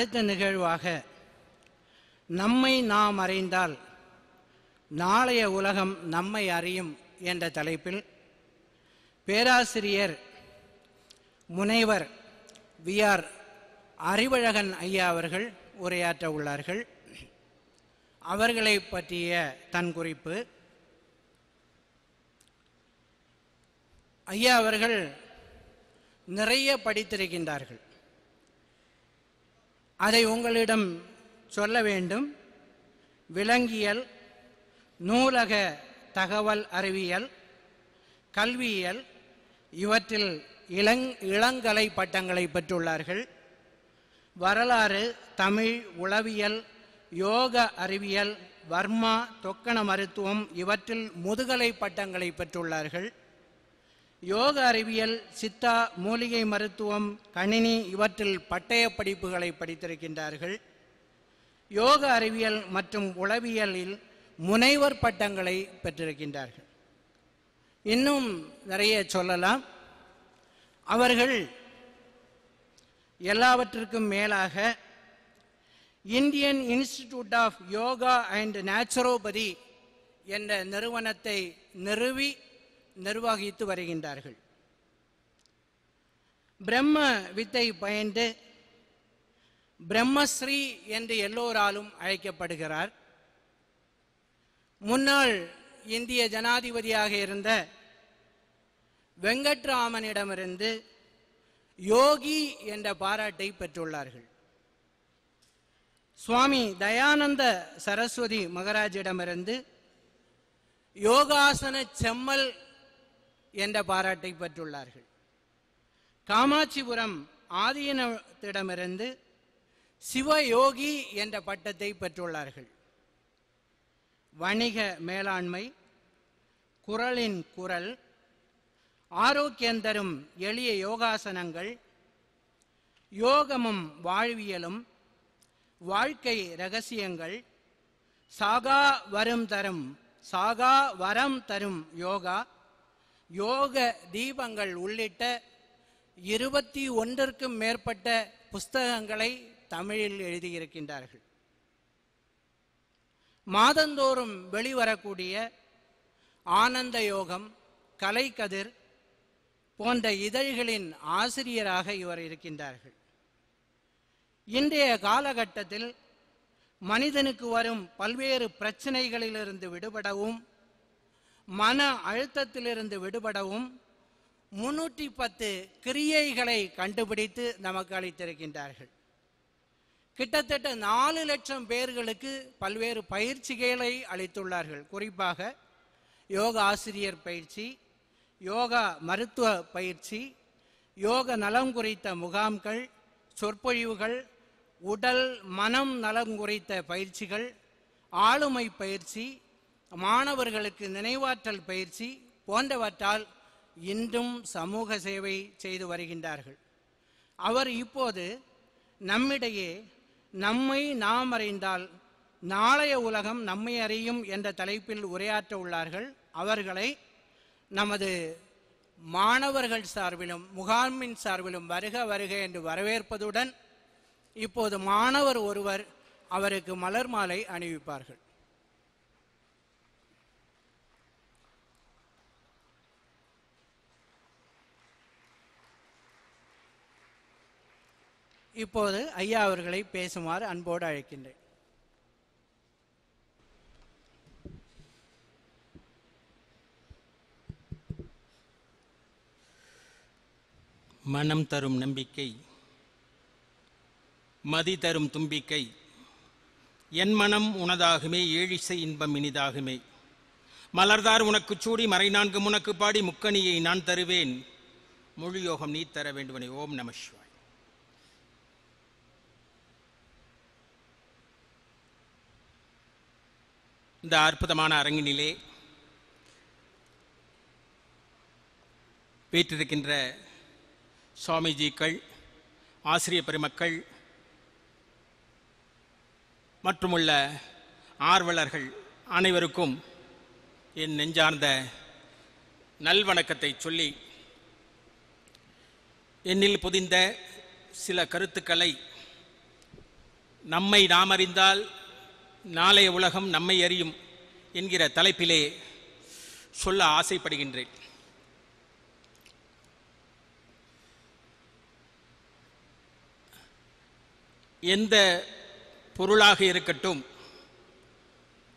அடுத்த நிகழ்வாக நம்மை நாம் அறிந்தால் நாளைய உலகம் நம்மை அறியும் என்ற தலைப்பில் பேராசிரியர் முனைவர் வி. ஆர். அறிவழகன் ஐயா அவர்கள் உரையாற்ற உள்ளார்கள். அவர்களை பற்றிய தன் குறிப்பு. ஐயா அவர்கள் நிறைய படித்திருக்கின்றார்கள். அதை உங்களிடம் சொல்ல வேண்டும். விலங்கியல் நூலக தகவல் அறிவியல் கல்வியியல் இவற்றில் இளங் இளங்கலை பட்டங்களை பெற்றுள்ளார்கள். வரலாறு தமிழ் உளவியல் யோக அறிவியல் வர்மா தொக்கண மருத்துவம் இவற்றில் முதுகலை பட்டங்களை பெற்றுள்ளார்கள். யோக அறிவியல் சித்தா மூலிகை மருத்துவம் கணினி இவற்றில் பட்டய படிப்புகளை படித்திருக்கின்றார்கள். யோக அறிவியல் மற்றும் உளவியலில் முனைவர் பட்டங்களை பெற்றிருக்கின்றார்கள். இன்னும் நிறைய சொல்லலாம். அவர்கள் எல்லாவற்றிற்கும் மேலாக Indian institute of yoga and naturopathy என்ற நிறுவனத்தை நிறுவி நிர்வகித்து வருகின்றார்கள். பிரம்ம வித்தை பயின்று பிரம்மஸ்ரீ என்று எல்லோராலும் அழைக்கப்படுகிறார். முன்னாள் இந்திய ஜனாதிபதியாக இருந்த வெங்கட்ராமனிடமிருந்து யோகி என்ற பாராட்டை பெற்றுள்ளார்கள். சுவாமி தயானந்த சரஸ்வதி மகராஜிடமிருந்து யோகாசன செம்மல் என்ற பாராட்டை பெற்றுள்ளார்கள். காமாட்சிபுரம் ஆதீனத்திடமிருந்து சிவயோகி என்ற பட்டத்தை பெற்றுள்ளார்கள். வணிக மேலாண்மை குரலின் குரல் ஆரோக்கியம் தரும் எளிய யோகாசனங்கள் யோகமும் வாழ்வியலும் வாழ்க்கை ரகசியங்கள் சாகா வரும் தரும் சாகா வரம் தரும் யோகா யோக தீபங்கள் உள்ளிட்ட இருபத்தி ஒன்றிற்கும் மேற்பட்ட புஸ்தகங்களை தமிழில் எழுதியிருக்கின்றார்கள். மாதந்தோறும் வெளிவரக்கூடிய ஆனந்த யோகம் கலைக்கதிர் போன்ற இதழ்களின் ஆசிரியராக இவர் இருக்கின்றார்கள். இன்றைய காலகட்டத்தில் மனிதனுக்கு வரும் பல்வேறு பிரச்சனைகளிலிருந்து விடுபடவும் மன அழுத்தத்திலிருந்து விடுபடவும் முன்னூற்றி பத்து கிரியைகளை கண்டுபிடித்து நமக்கு அளித்திருக்கின்றார்கள். கிட்டத்தட்ட நாலு லட்சம் பேர்களுக்கு பல்வேறு பயிற்சிகளை அளித்துள்ளார்கள். குறிப்பாக யோக ஆசிரியர் பயிற்சி யோகா மருத்துவ பயிற்சி யோக நலம் குறித்த முகாம்கள் சொற்பொழிவுகள் உடல் மனம் நலம் குறித்த பயிற்சிகள் ஆளுமை பயிற்சி மாணவர்களுக்கு நினைவாற்றல் பயிற்சி போன்றவற்றால் இன்றும் சமூக சேவை செய்து வருகின்றார்கள். அவர் இப்போது நம்மிடையே நம்மை நாம் அறிந்தால் நாளைய உலகம் நம்மை அறியும் என்ற தலைப்பில் உரையாற்ற உள்ளார்கள். அவர்களை நமது மாணவர்கள் சார்பிலும் முகாமின் சார்பிலும் வருக வருக என்று வரவேற்பதுடன் இப்போது மாணவர் ஒருவர் அவருக்கு மலர் மாலை அணிவிப்பார்கள். இப்போது ஐயா அவர்களை பேசுமாறு அன்போடு அழைக்கின்றேன். மனம் தரும் நம்பிக்கை மதி தரும் தும்பிக்கை என் மனம் உனதாகுமே ஏழிசை இன்பம் இனிதாகுமே. மலர்தார் உனக்குச் சூடி மறை நான்கு உனக்கு பாடி முக்கணியை நான் தருவேன். மொழியோகம் நீ தர வேண்டுமனே ஓம் நம இந்த அற்புதமான அரங்கினிலே வீற்றிருக்கின்ற சுவாமிஜிக்கள் ஆசிரிய பெருமக்கள் மற்றுமுள்ள ஆர்வலர்கள் அனைவருக்கும் என் நெஞ்சார்ந்த நல்வணக்கத்தை சொல்லி என்னில் புதிந்த சில கருத்துக்களை நம்மை நாம் அறிந்தால் நாளைய உலகம் நம்மை அறியும் என்கிற தலைப்பிலே சொல்ல ஆசைப்படுகின்றேன். எந்த பொருளாக இருக்கட்டும்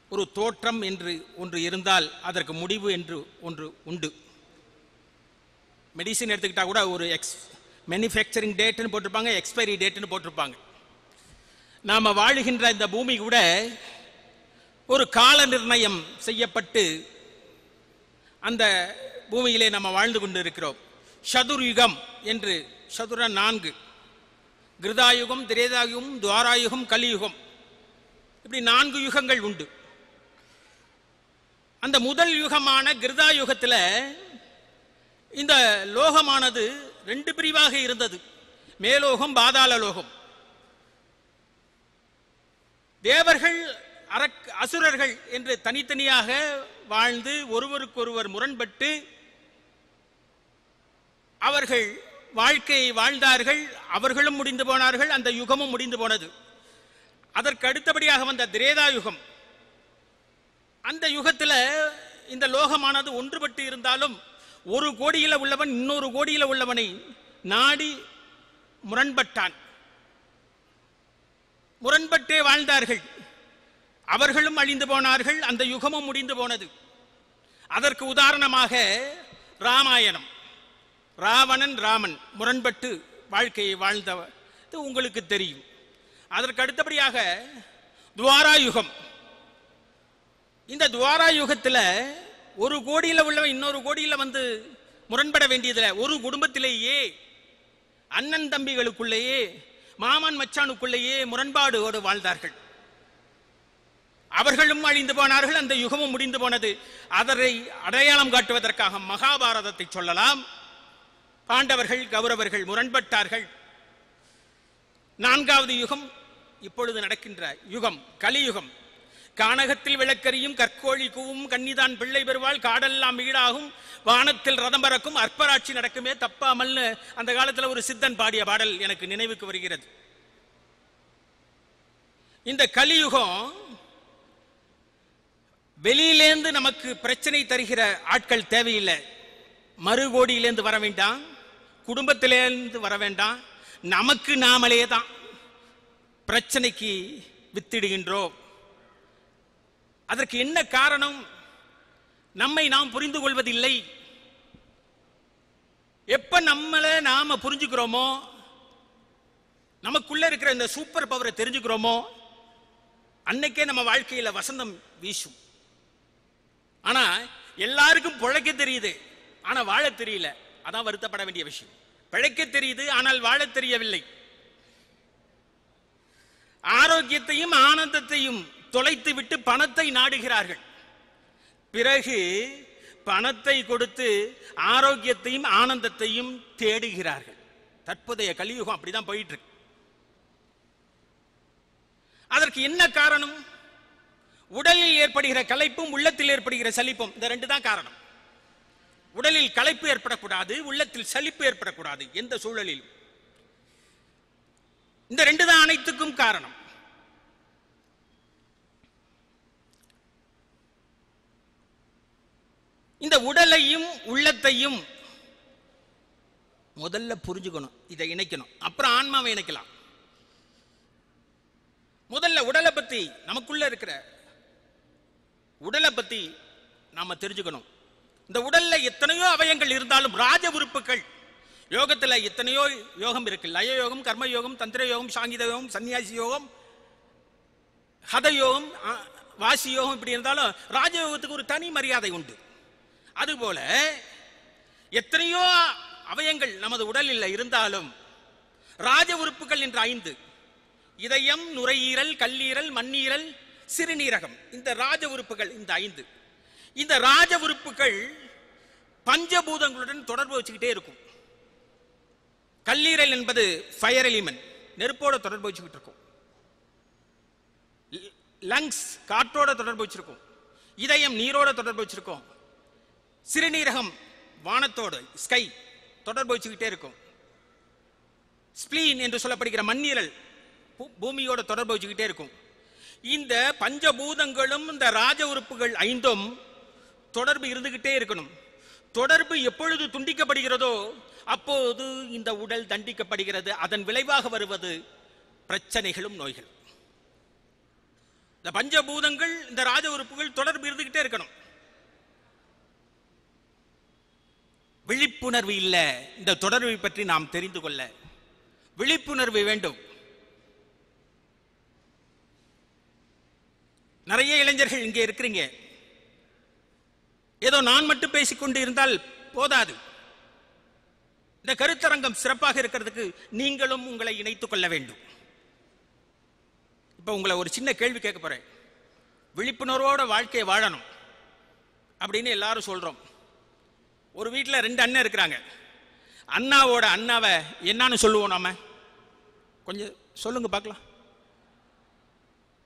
ஒரு தோற்றம் என்று ஒன்று இருந்தால் அதற்கு முடிவு என்று ஒன்று உண்டு. மெடிசின் எடுத்துக்கிட்டால் கூட ஒரு எக்ஸ் மேனுஃபேக்சரிங் டேட்டுன்னு போட்டிருப்பாங்க எக்ஸ்பைரி டேட்டுன்னு போட்டிருப்பாங்க. நாம் வாழுகின்ற இந்த பூமி கூட ஒரு கால நிர்ணயம் செய்யப்பட்டு அந்த பூமியிலே நம்ம வாழ்ந்து கொண்டு இருக்கிறோம் சதுர்யுகம் என்று சதுர நான்கு. கிருதாயுகம் திரேதாயுகம் துவாராயுகம் கலியுகம். இப்படி நான்கு யுகங்கள் உண்டு. அந்த முதல் யுகமான கிருதாயுகத்தில் இந்த லோகமானது ரெண்டு பிரிவாக இருந்தது. மேலோகம் பாதாள லோகம். தேவர்கள் அரக் அசுரர்கள் என்று தனித்தனியாக வாழ்ந்து ஒருவருக்கொருவர் முரண்பட்டு அவர்கள் வாழ்க்கையை வாழ்ந்தார்கள் அவர்களும் முடிந்து போனார்கள் அந்த யுகமும் முடிந்து போனது. அதற்கு அடுத்தபடியாக வந்த திரேதா யுகம். அந்த யுகத்தில் இந்த லோகமானது ஒன்றுபட்டு இருந்தாலும் ஒரு கோடியில் உள்ளவன் இன்னொரு கோடியில் உள்ளவனை நாடி முரண்பட்டான். முரண்பட்டே வாழ்ந்தார்கள். அவர்களும் அழிந்து போனார்கள் அந்த யுகமும் முடிந்து போனது. அதற்கு உதாரணமாக ராமாயணம். ராவணன் ராமன் முரண்பட்டு வாழ்க்கையை வாழ்ந்த உங்களுக்கு தெரியும். அதற்கு அடுத்தபடியாக துவாரா யுகம். இந்த துவாரா யுகத்தில் ஒரு கோடியில் உள்ளவன் இன்னொரு கோடியில் வந்து முரண்பட வேண்டியதில்லை. ஒரு குடும்பத்திலேயே அண்ணன் தம்பிகளுக்குள்ளேயே மாமன் மச்சானுக்குள்ளேயே முரண்பாடோடு வாழ்ந்தார்கள். அவர்களும் அழிந்து போனார்கள் அந்த யுகமும் முடிந்து போனது. அதனை அடையாளம் காட்டுவதற்காக மகாபாரதத்தை சொல்லலாம். பாண்டவர்கள் கௌரவர்கள் முரண்பட்டார்கள். நான்காவது யுகம் இப்பொழுது நடக்கின்ற யுகம் கலியுகம். கானகத்தில் விளக்கரியும் கற்கோழி கூவும் கன்னிதான் பிள்ளை பெறுவாள் காடெல்லாம் வீடாகும் வானத்தில் ரதம் பறக்கும் அற்பராட்சி நடக்குமே தப்பாமல்னு அந்த காலத்தில் ஒரு சித்தன் பாடிய பாடல் எனக்கு நினைவுக்கு வருகிறது. இந்த கலியுகம் வெளியிலேந்து நமக்கு பிரச்சனை தருகிற ஆட்கள் தேவையில்லை. மறுகோடியிலேருந்து வர வேண்டாம் குடும்பத்திலேருந்து வர வேண்டாம் நமக்கு நாமளே தான் பிரச்சனைக்கு வித்திடுகின்றோம். அதற்கு என்ன காரணம்? நம்மை நாம் புரிந்து கொள்வதில்லை. எப்ப நம்மளை நாம புரிஞ்சுக்கிறோமோ நமக்குள்ள இருக்கிற இந்த சூப்பர் பவரை தெரிஞ்சுக்கிறோமோ அன்னைக்கே நம்ம வாழ்க்கையில வசந்தம் வீசும். ஆனா எல்லாருக்கும் பிழைக்க தெரியுது ஆனா வாழ தெரியல. அதான் வருத்தப்பட வேண்டிய விஷயம். பிழைக்க தெரியுது ஆனால் வாழ தெரியவில்லை. ஆரோக்கியத்தையும் ஆனந்தத்தையும் தொலைத்து விட்டு பணத்தை நாடுகிறார்கள். பிறகு பணத்தை கொடுத்து ஆரோக்கியத்தையும் ஆனந்தத்தையும் தேடுகிறார்கள். தற்போதைய கலியுகம் அப்படிதான் போயிட்டு இருக்கு அதற்கு என்ன காரணம்? உடலில் ஏற்படுகிற களைப்பும் உள்ளத்தில் ஏற்படுகிற சலிப்பும் இந்த ரெண்டு தான் காரணம். உடலில் களைப்பு ஏற்படக்கூடாது உள்ளத்தில் சலிப்பு ஏற்படக்கூடாது எந்த சூழலிலும். இந்த ரெண்டு தான் அனைத்துக்கும் காரணம். இந்த உடலையும் உள்ளத்தையும் முதல்ல புரிஞ்சுக்கணும் இதை இணைக்கணும். அப்புறம் ஆன்மாவை இணைக்கலாம். முதல்ல உடலை பத்தி நமக்குள்ள இருக்கிற உடலை பத்தி நாம தெரிஞ்சுக்கணும். இந்த உடல்ல எத்தனையோ அவயங்கள் இருந்தாலும் ராஜ உறுப்புகள். யோகத்துல எத்தனையோ யோகம் இருக்கு. லய யோகம் கர்ம யோகம் தந்திர யோகம் சாங்கித யோகம் சன்னியாசி யோகம் ஹத யோகம் வாசி யோகம் இப்படி இருந்தாலும் ராஜயோகத்துக்கு ஒரு தனி மரியாதை உண்டு. அதுபோல எத்தனையோ அவயங்கள் நமது உடலில் இருந்தாலும் ராஜ உறுப்புகள் என்ற ஐந்து. இதயம் நுரையீரல் கல்லீரல் மண்ணீரல் சிறுநீரகம். இந்த ராஜ உறுப்புகள் இந்த ஐந்து. இந்த ராஜ உறுப்புகள் பஞ்சபூதங்களுடன் தொடர்பு வச்சுக்கிட்டே இருக்கும். கல்லீரல் என்பது ஃபயர் எலிமெண்ட் நெருப்போட தொடர்பு வச்சுக்கிட்டு இருக்கும். லங்ஸ் காற்றோட தொடர்பு வச்சிருக்கும். இதயம் நீரோட தொடர்பு வச்சிருக்கும். சிறுநீரகம் வானத்தோடு ஸ்கை தொடர்பு வச்சுக்கிட்டே இருக்கும். ஸ்பிளீன் என்று சொல்லப்படுகிற மண்ணீரல் பூ- பூமியோட தொடர்பு வச்சுக்கிட்டே இருக்கும். இந்த பஞ்சபூதங்களும் இந்த ராஜ உறுப்புகள் ஐந்தும் தொடர்பு இருந்துகிட்டே இருக்கணும். தொடர்பு எப்பொழுது துண்டிக்கப்படுகிறதோ அப்போது இந்த உடல் தண்டிக்கப்படுகிறது. அதன் விளைவாக வருவது பிரச்சனைகளும் நோய்கள். இந்த பஞ்சபூதங்கள் இந்த ராஜ உறுப்புகள் தொடர்பு இருந்துகிட்டே இருக்கணும். விழிப்புணர்வு இல்லை. இந்த தொடர்பை பற்றி நாம் தெரிந்து கொள்ள. விழிப்புணர்வு வேண்டும். நிறைய இளைஞர்கள் இங்கே இருக்கிறீங்க. ஏதோ நான் மட்டும் பேசிக்கொண்டு இருந்தால் போதாது. இந்த கருத்தரங்கம் சிறப்பாக இருக்கிறதுக்கு நீங்களும் உங்களை இணைத்துக் கொள்ள வேண்டும். இப்போ உங்களை ஒரு சின்ன கேள்வி கேட்க போறேன். விழிப்புணர்வோட வாழ்க்கையை வாழணும். அப்படின்னு எல்லாரும் சொல்றோம். ஒரு வீட்டில் ரெண்டு அண்ணன் இருக்கிறாங்க. அண்ணாவோட அண்ணாவை என்னன்னு சொல்லுவோம் நாம? கொஞ்சம் சொல்லுங்க பார்க்கலாம்.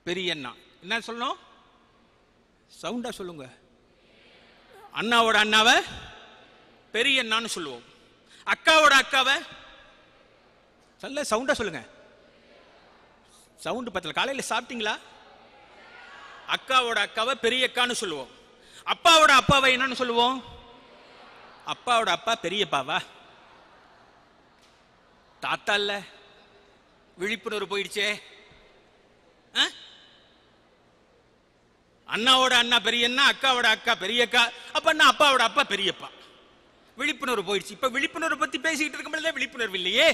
பெரிய அண்ணா. என்ன சொல்லணும்? சவுண்டா சொல்லுங்க. அண்ணாவோட அண்ணாவை பெரிய அண்ணான்னு சொல்லுவோம். அக்காவோட அக்காவை சொல்ல சவுண்டா சொல்லுங்க. சவுண்டு பத்தல. காலையில் சாப்பிட்டீங்களா? அக்காவோட அக்காவை பெரிய அக்கான்னு சொல்லுவோம். அப்பாவோட அப்பாவை என்னன்னு சொல்லுவோம்? அப்பாவோட அப்பா பெரியப்பாவா? தாத்தா இல்ல. விழிப்புணர்வு போயிடுச்சே. அண்ணாவோட அண்ணா பெரியண்ணா அக்காவோட அக்கா பெரியக்கா அப்ப அண்ணா அப்பாவோட அப்பா பெரியப்பா. விழிப்புணர்வு போயிடுச்சு. இப்ப விழிப்புணர்வு பத்தி பேசிக்கிட்டு இருக்கும்போது விழிப்புணர்வு இல்லையே.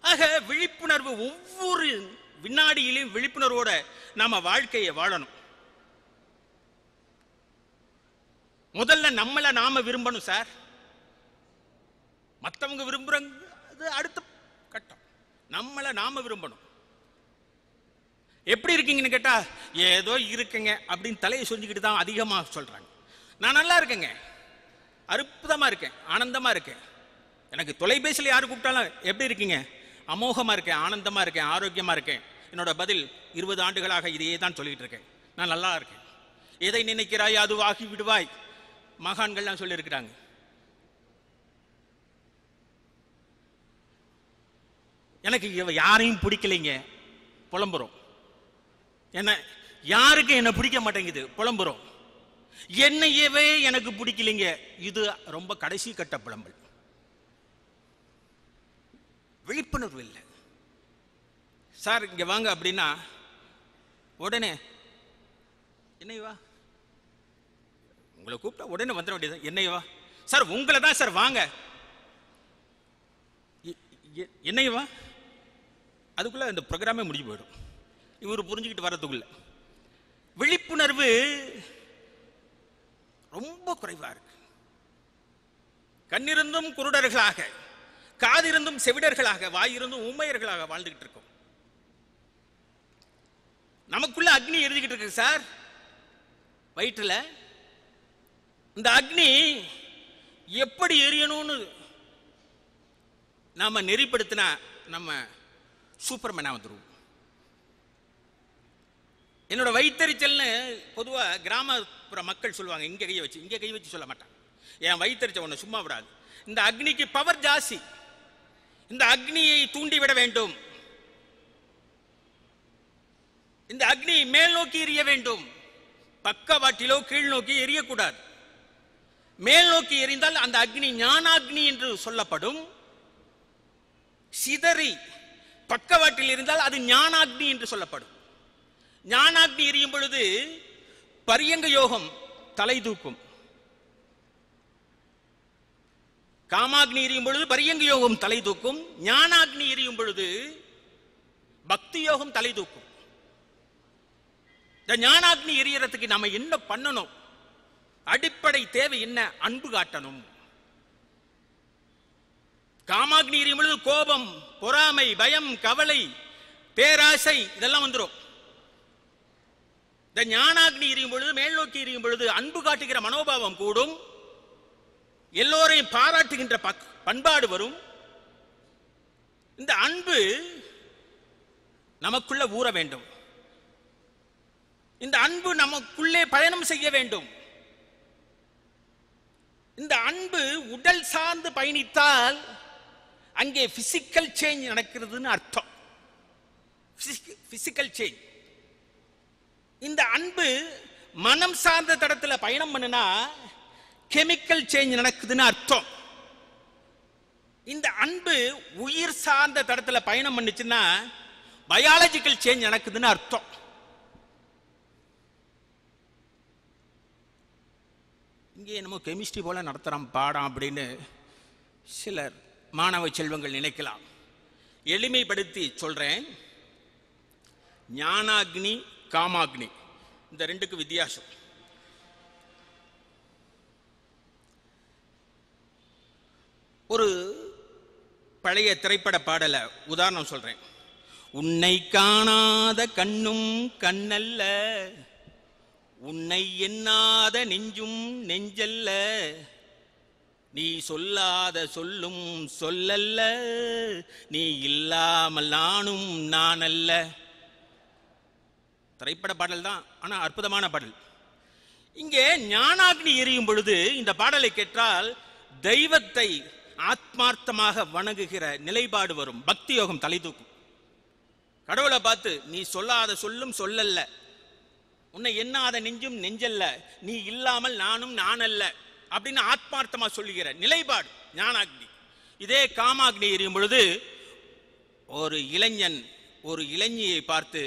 ஆக விழிப்புணர்வு ஒவ்வொரு வினாடியிலும் விழிப்புணர்வோட நாம வாழ்க்கையை வாழணும். முதல்ல நம்மள நாம விரும்பணும் சார். மத்தவங்க விரும்புறங்க அது அடுத்த கட்டம். நம்மள நாம விரும்பணும். எப்படி இருக்கீங்கன்னு கேட்டா ஏதோ இருக்குங்க அப்படின்னு தலையை சொல்லிக்கிட்டு தான் அதிகமாக சொல்றாங்க. நான் நல்லா இருக்கேங்க. அற்புதமா இருக்கேன். ஆனந்தமா இருக்கேன். எனக்கு தொலைபேசியில் யார் கூப்பிட்டாலும் எப்படி இருக்கீங்க? அமோகமா இருக்கேன் ஆனந்தமா இருக்கேன் ஆரோக்கியமா இருக்கேன். என்னோட பதில் இருபது ஆண்டுகளாக இதையே தான் சொல்லிட்டு இருக்கேன். நான் நல்லா இருக்கேன். எதை நினைக்கிறாய் அதுவாகி விடுவாய் மகான்கள்லாம் சொல்லியிருக்கிறாங்க. எனக்கு இவ யாரையும் பிடிக்கலைங்க. புலம்புறோம். என்ன யாருக்கும் என்னை பிடிக்க மாட்டேங்குது. புலம்புறோம். என்னையவே எனக்கு பிடிக்கலைங்க. இது ரொம்ப கடைசி கட்ட புலம்பல். விழிப்புணர்வு இல்லை. சார் இங்க வாங்க அப்படின்னா உடனே என்னைவா உங்களை கூப்பிட்டா உடனே வந்துட வேண்டியது என்னையவா? சார் உங்களை தான் சார் வாங்க. என்னையவா எ- அதுக்குள்ள இந்த ப்ரோக்ராமே முடிஞ்சு போயிடும். இவர் புரிஞ்சுக்கிட்டு வர்றதுக்குள்ள. விழிப்புணர்வு ரொம்ப குறைவா இருக்கு. கண்ணிருந்தும் குருடர்களாக காதிருந்தும் செவிடர்களாக வாயிருந்தும் ஊமையர்களாக வாழ்ந்துகிட்டு இருக்கோம். நமக்குள்ள அக்னி எரிஞ்சுக்கிட்டு இருக்கு சார். வயிற்றுல இந்த அக்னி எப்படி எரியணும்னு நாம நெறிப்படுத்தினா நம்ம சூப்பர்மேனா வந்துடுவோம் என்னோட வயித்தறிச்சல்னு பொதுவா கிராமப்புற மக்கள் சொல்லுவாங்க இங்க கையை வச்சு இங்க கை வச்சு சொல்ல மாட்டான் என் வயித்தறிச்சல் ஒன்று சும்மா விடாது. இந்த அக்னிக்கு பவர் ஜாஸ்தி. இந்த அக்னியை தூண்டிவிட வேண்டும். இந்த அக்னி மேல் நோக்கி எரிய வேண்டும். பக்கவாட்டிலோ கீழ் நோக்கி எரியக்கூடாது. மேல் நோக்கி எரிந்தால் அந்த அக்னி ஞானாக்னி என்று சொல்லப்படும். சிதறி பக்கவாட்டில் இருந்தால் அது ஞானாக்னி என்று சொல்லப்படும். ஞானாக்னி எரியும் பொழுது பரியங்க யோகம் தலை தூக்கும். காமாக்னி எரியும் பொழுது பரியங்க யோகம் தலை தூக்கும். ஞானாக்னி எரியும் பொழுது பக்தி யோகம் தலை தூக்கும். இந்த ஞானாக்னி எரியறதுக்கு நம்ம என்ன பண்ணணும்? அடிப்படை தேவை என்ன? அன்பு காட்டணும். காமாக்னி எரியும் பொழுது கோபம் பொறாமை பயம் கவலை பேராசை இதெல்லாம் வந்துரும். இந்த ஞானாக்னி எரியும் பொழுது மேல் நோக்கி எரியும் பொழுது அன்பு காட்டுகிற மனோபாவம் கூடும். எல்லோரையும் பாராட்டுகின்ற பக்- பண்பாடு வரும். இந்த அன்பு நமக்குள்ள ஊற வேண்டும். இந்த அன்பு நமக்குள்ளே பயணம் செய்ய வேண்டும். இந்த அன்பு உடல் சார்ந்து பயணித்தால் அங்கே பிசிக்கல் சேஞ்ச் நடக்கிறதுன்னு அர்த்தம். பிசிக்கல் சேஞ்ச் இந்த அன்பு மனம் சார்ந்த தடத்தில் பயணம் பண்ணுனா கெமிக்கல் சேஞ்ச் நடக்குதுன்னு அர்த்தம். இந்த அன்பு உயிர் சார்ந்த தடத்தில் பயணம் பண்ணுச்சுன்னா பயாலஜிக்கல் சேஞ்ச் நடக்குதுன்னு அர்த்தம். இங்கே என்னமோ கெமிஸ்ட்ரி போல நடத்துகிறோம் பாடம் அப்படின்னு சிலர் மாணவ செல்வங்கள் நினைக்கலாம். எளிமைப்படுத்தி சொல்றேன். ஞானாக்னி காமாக்னி. இந்த ரெண்டுக்கு வித்தியாசம். ஒரு பழைய திரைப்பட பாடல உதாரணம் சொல்றேன். உன்னை காணாத கண்ணும் கண்ணல்ல உன்னை எண்ணாத நெஞ்சும் நெஞ்சல்ல நீ சொல்லாத சொல்லும் சொல்லல்ல நீ இல்லாமல் நானும் நான் அல்ல திரைப்பட பாடல் தான் ஆனால் அற்புதமான பாடல். இங்கே ஞானாக்னி எரியும் பொழுது இந்த பாடலை கேட்டால் தெய்வத்தை ஆத்மார்த்தமாக வணங்குகிற நிலைப்பாடு வரும். பக்தி யோகம் தலை தூக்கும். கடவுளை பார்த்து நீ சொல்லாத சொல்லும் சொல்லல்ல. உன்னை எண்ணாத நெஞ்சும் நெஞ்சல்ல. நீ இல்லாமல் நானும் நான் அல்ல அப்படின்னு ஆத்மார்த்தமா சொல்லுகிற நிலைப்பாடு ஞானாக்னி. இதே காமாக்னி எரியும் பொழுது ஒரு இளைஞன் ஒரு இளைஞியை பார்த்து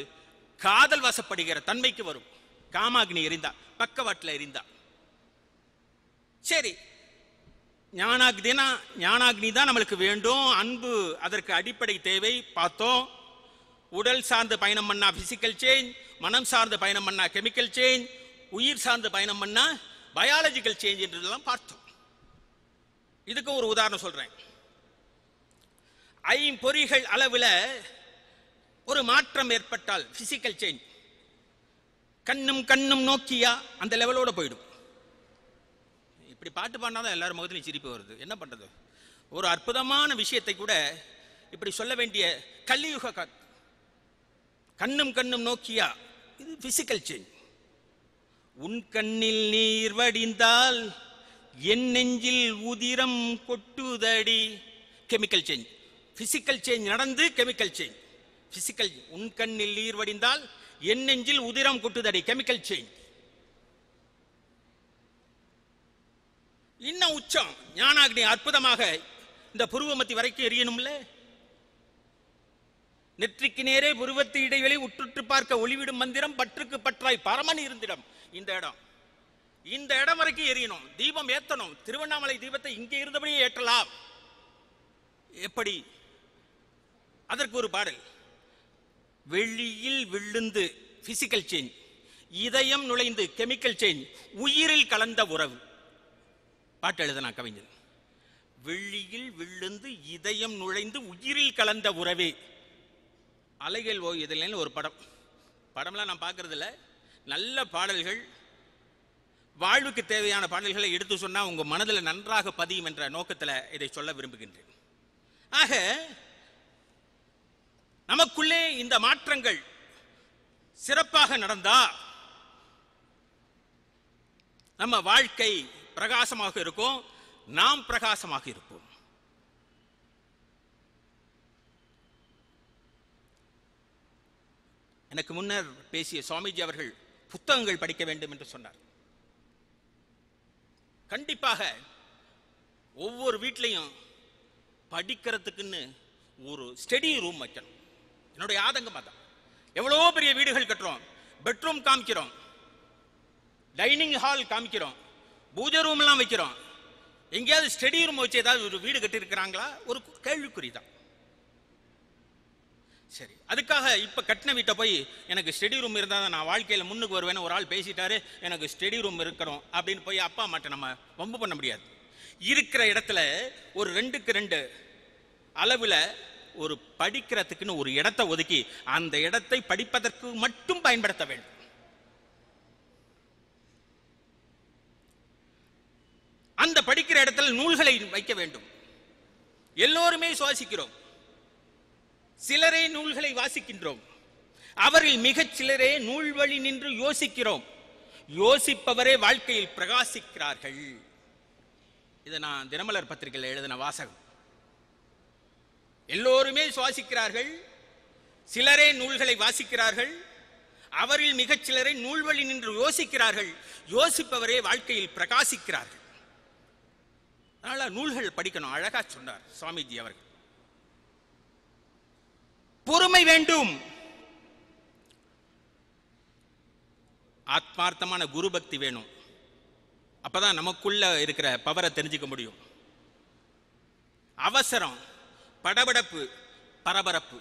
காதல் வசப்படுகிற தன்மைக்கு வரும். காமாக்னி எரிந்தா பக்கவாட்டில் எரிந்தா. சரி ஞானாக்னா ஞானாக்னி தான் நம்மளுக்கு வேண்டும். அன்பு அதற்கு அடிப்படை தேவை. பார்த்தோம். உடல் சார்ந்து பயணம் பண்ணா பிசிக்கல் சேஞ்ச் மனம் சார்ந்து பயணம் பண்ணா கெமிக்கல் சேஞ்ச் உயிர் சார்ந்து பயணம் பண்ணா பயாலஜிக்கல் சேஞ்ச் என்றதெல்லாம் பார்த்தோம். இதுக்கு ஒரு உதாரணம் சொல்றேன். ஐம்பொறிகள் அளவில் ஒரு மாற்றம் ஏற்பட்டால் பிசிக்கல் சேஞ்ச் கண்ணும் கண்ணும் நோக்கியா அந்த லெவலோட போயிடும். இப்படி பாட்டு பாடினாதான் எல்லாரும் முகத்திலையும் சிரிப்பு வருது. என்ன பண்றது? ஒரு அற்புதமான விஷயத்தை கூட இப்படி சொல்ல வேண்டிய கலியுக கண்ணும் கண்ணும் நோக்கியா? இது பிசிக்கல் சேஞ்ச் உன் கண்ணில் நீர் வடிந்தால் என் நெஞ்சில் உதிரம் கொட்டுதடி. கெமிக்கல் சேஞ்ச் பிசிக்கல் சேஞ்ச் நடந்து கெமிக்கல் சேஞ்ச் பிசிக்கல் உன் கண்ணில் நீர் வடிந்தால் என் நெஞ்சில் உதிரம் கொட்டுதடி. கெமிக்கல் சேஞ்ச் இன்னும் உச்சம். ஞானாக்னி அற்புதமாக இந்த புருவமத்தி வரைக்கும் எரியணும்ல? நெற்றிக்கு நேரே புருவத்து இடைவெளி உற்றுற்று பார்க்க ஒளிவிடும் மந்திரம் பற்றுக்கு பற்றாய் பரமன் இருந்திடம். இந்த இடம். இந்த இடம் வரைக்கும் எரியணும். தீபம் ஏத்தணும். திருவண்ணாமலை தீபத்தை இங்கே இருந்தபடியே ஏற்றலாம். எப்படி? அதற்கு ஒரு பாடல். வெளியில் விழுந்து பிசிக்கல் சேஞ்ச் இதயம் நுழைந்து கெமிக்கல் சேஞ்ச் உயிரில் கலந்த உறவு. பாட்டு எழுதனா கவிஞர் வெள்ளியில் விழுந்து இதயம் நுழைந்து உயிரில் கலந்த உறவே. அலைகள் ஓய்வதில்லைன்னு ஒரு படம். படம்லாம் நான் பார்க்குறதில்ல. நல்ல பாடல்கள். வாழ்வுக்கு தேவையான பாடல்களை எடுத்து சொன்னா உங்க மனதில் நன்றாக பதியும் என்ற நோக்கத்தில் இதை சொல்ல விரும்புகின்றேன். ஆக நமக்குள்ளே இந்த மாற்றங்கள் சிறப்பாக நடந்தா நம்ம வாழ்க்கை பிரகாசமாக இருக்கும் நாம் பிரகாசமாக இருப்போம். எனக்கு முன்னர் பேசிய சுவாமிஜி அவர்கள் புத்தகங்கள் படிக்க வேண்டும் என்று சொன்னார். கண்டிப்பாக ஒவ்வொரு வீட்லையும் படிக்கிறதுக்குன்னு ஒரு ஸ்டடி ரூம் வைக்கணும். என்னுடைய ஆதங்கம் அதான். எவ்வளோ பெரிய வீடுகள் கட்டுறோம். பெட்ரூம் காமிக்கிறோம். டைனிங் ஹால் காமிக்கிறோம். பூஜை ரூம்லாம் வைக்கிறோம். எங்கேயாவது ஸ்டடி ரூம் வச்சு ஏதாவது ஒரு வீடு கட்டியிருக்கிறாங்களா? ஒரு கேள்விக்குறி தான். சரி. அதுக்காக இப்போ கட்டின வீட்டை போய் எனக்கு ஸ்டடி ரூம் இருந்தா தான் நான் வாழ்க்கையில முன்னுக்கு வருவேன்னு ஒரு ஆள் பேசிட்டாரு எனக்கு ஸ்டடி ரூம் இருக்கணும் அப்படின்னு போய் அப்பா அம்மாட்ட நம்ம வம்பு பண்ண முடியாது. இருக்கிற இடத்துல ஒரு ரெண்டுக்கு ரெண்டு அளவுல ஒரு படிக்கிறதுக்குன்னு ஒரு இடத்தை ஒதுக்கி அந்த இடத்தை படிப்பதற்கு மட்டும் பயன்படுத்த வேண்டும். அந்த படிக்கிற இடத்துல நூல்களை வைக்க வேண்டும். எல்லோருமே சுவாசிக்கிறோம். சிலரே நூல்களை வாசிக்கின்றோம். அவரில் மிகச் சிலரே நூல் வழி நின்று யோசிக்கிறோம். யோசிப்பவரே வாழ்க்கையில் பிரகாசிக்கிறார்கள். இதை நான் தினமலர் பத்திரிகையில் எழுதின வாசகம். எல்லோருமே சுவாசிக்கிறார்கள். சிலரே நூல்களை வாசிக்கிறார்கள். அவரில் மிகச் சிலரை நூல்வழி நின்று யோசிக்கிறார்கள். யோசிப்பவரே வாழ்க்கையில் பிரகாசிக்கிறார்கள். அதனால நூல்கள் படிக்கணும் அழகா சொன்னார் சுவாமிஜி அவர்கள். பொறுமை வேண்டும். ஆத்மார்த்தமான குரு பக்தி வேணும். அப்பதான் நமக்குள்ள இருக்கிற பவரை தெரிஞ்சுக்க முடியும். அவசரம் படபடப்பு பரபரப்பு.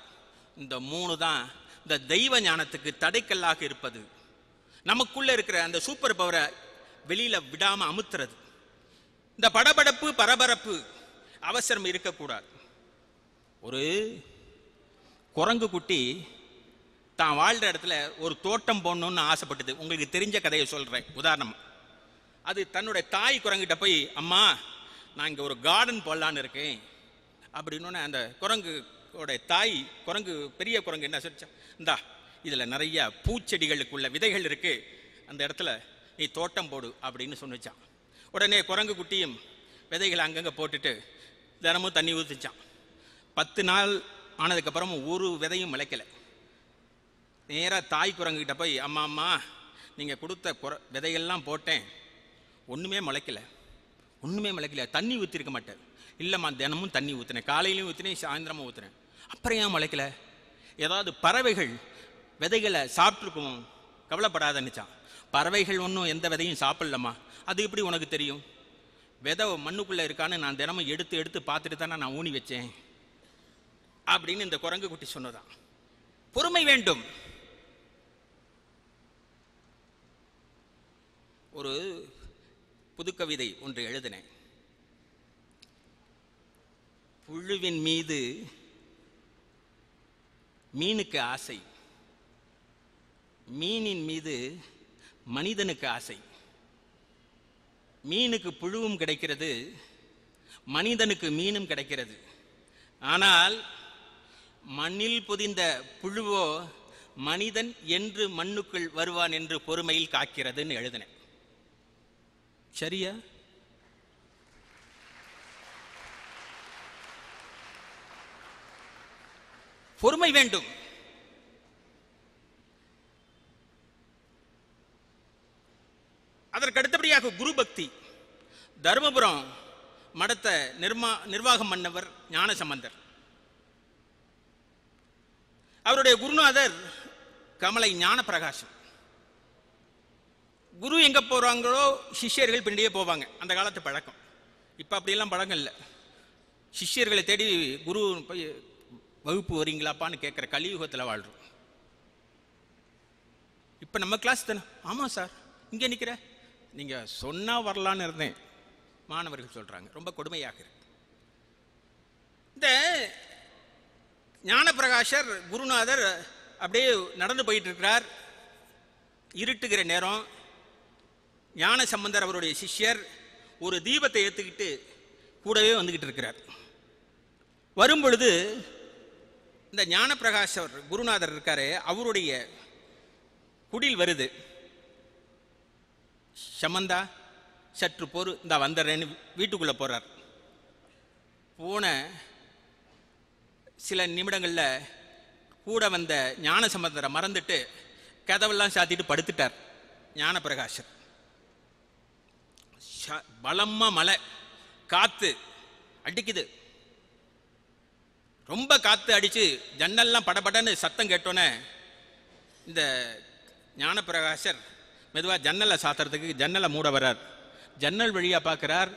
இந்த மூணு தான் இந்த தெய்வ ஞானத்துக்கு தடைக்கல்லாக இருப்பது. நமக்குள்ள இருக்கிற அந்த சூப்பர் பவரை வெளியில விடாம அமுத்துறது. இந்த படபடப்பு பரபரப்பு அவசரம் இருக்கக்கூடாது. ஒரு குரங்கு குட்டி தான் வாழ்கிற இடத்துல ஒரு தோட்டம் போடணும்னு ஆசைப்பட்டது. உங்களுக்கு தெரிஞ்ச கதையை சொல்கிறேன் உதாரணம். அது தன்னுடைய தாய் குரங்கிட்ட போய் அம்மா நான் இங்கே ஒரு கார்டன் போடலான்னு இருக்கேன். அப்படின்னு அந்த குரங்குடைய தாய் குரங்கு பெரிய குரங்கு என்ன சொல்லிச்சா இந்தா இதில் நிறைய பூச்செடிகளுக்குள்ள விதைகள் இருக்குது அந்த இடத்துல நீ தோட்டம் போடு அப்படின்னு சொன்னிச்சான் உடனே குரங்கு குட்டியும் விதைகளை அங்கங்கே போட்டுட்டு தினமும் தண்ணி ஊற்றிச்சான் பத்து நாள் ஆனதுக்கப்புறம் ஒரு விதையும் முளைக்கலை நேராக தாய் குரங்குகிட்ட போய் அம்மா அம்மா நீங்கள் கொடுத்த குர விதையெல்லாம் போட்டேன். ஒன்றுமே முளைக்கல. ஒன்றுமே முளைக்கல. தண்ணி ஊற்றிருக்க மாட்டேன். இல்லைம்மா தினமும் தண்ணி ஊற்றுனேன் காலையிலையும் ஊற்றினேன் சாயந்தரமும் ஊற்றுனேன் அப்புறம் ஏன் முளைக்கல? ஏதாவது பறவைகள் விதைகளை சாப்பிட்ருக்கும் கவலைப்படாதன்னுச்சான். பறவைகள் ஒன்றும் எந்த விதையும் சாப்பிட்லம்மா. அது எப்படி உனக்கு தெரியும்? விதை மண்ணுக்குள்ளே இருக்கான்னு நான் தினமும் எடுத்து எடுத்து பார்த்துட்டு தானே நான் ஊனி வச்சேன். அப்படின்னு இந்த குரங்கு குட்டி சொன்னதான். பொறுமை வேண்டும். ஒரு புதுக்கவிதை ஒன்று எழுதினேன். புழுவின் மீது மீனுக்கு ஆசை. மீனின் மீது மனிதனுக்கு ஆசை. மீனுக்கு புழுவும் கிடைக்கிறது மனிதனுக்கு மீனும் கிடைக்கிறது. ஆனால் மண்ணில் பொதிந்த புழுவோ மனிதன் என்று மண்ணுக்குள் வருவான் என்று பொறுமையில் காக்கிறதுன்னு எழுதினேன். சரியா? பொறுமை வேண்டும். அதற்கு அடுத்தபடியாக குரு பக்தி. தருமபுரம் மடத்தை நிர்மா நிர்வாகம் பண்ணவர் ஞானசம்பந்தர். அவருடைய குருநாதர் கமலை ஞான பிரகாசம் குரு எங்க போறாங்களோ சிஷ்யர்கள் பின்னாடியே போவாங்க. அந்த காலத்து பழக்கம். இப்ப அப்படியெல்லாம் பழக்கம் இல்லை. சிஷ்யர்களை தேடி குரு போய் வகுப்பு வரீங்களாப்பான்னு கேட்குற கலியுகத்தில் வாழ்றோம். இப்போ நம்ம கிளாஸ் தானே? ஆமாம் சார் இங்கே நிற்கிற நீங்கள் சொன்னால் வரலான்னு இருந்தேன். மாணவர்கள் சொல்கிறாங்க ரொம்ப கொடுமையாக இருக்கு. இந்த ஞானப்பிரகாஷர் குருநாதர் அப்படியே நடந்து போயிட்டு இருக்கிறார் இருட்டுகிற நேரம். ஞான சம்பந்தர் அவருடைய சிஷ்யர் ஒரு தீபத்தை ஏற்றுக்கிட்டு கூடவே வந்துக்கிட்டு இருக்கிறார் வரும்பொழுது இந்த ஞானப்பிரகாஷர் குருநாதர் இருக்கார் அவருடைய குடில் வருது. சமந்தா சற்று பொறு இந்த வந்துடுறேன்னு வீட்டுக்குள்ளே போகிறார் போன சில நிமிடங்களில் கூட வந்த ஞான சம்பந்தரை மறந்துட்டு கதவெல்லாம் சாத்திட்டு படுத்துட்டார் ஞானப்பிரகாஷர் ச- பலமா மழை காத்து அடிக்குது. ரொம்ப காத்து அடிச்சு ஜன்னல்லாம் படபடன்னு சத்தம் கேட்டோன்னே இந்த ஞானப்பிரகாசர் மெதுவாக ஜன்னலை சாத்துறதுக்கு ஜன்னலை மூட வர்றார். ஜன்னல் வழியா பார்க்குறார்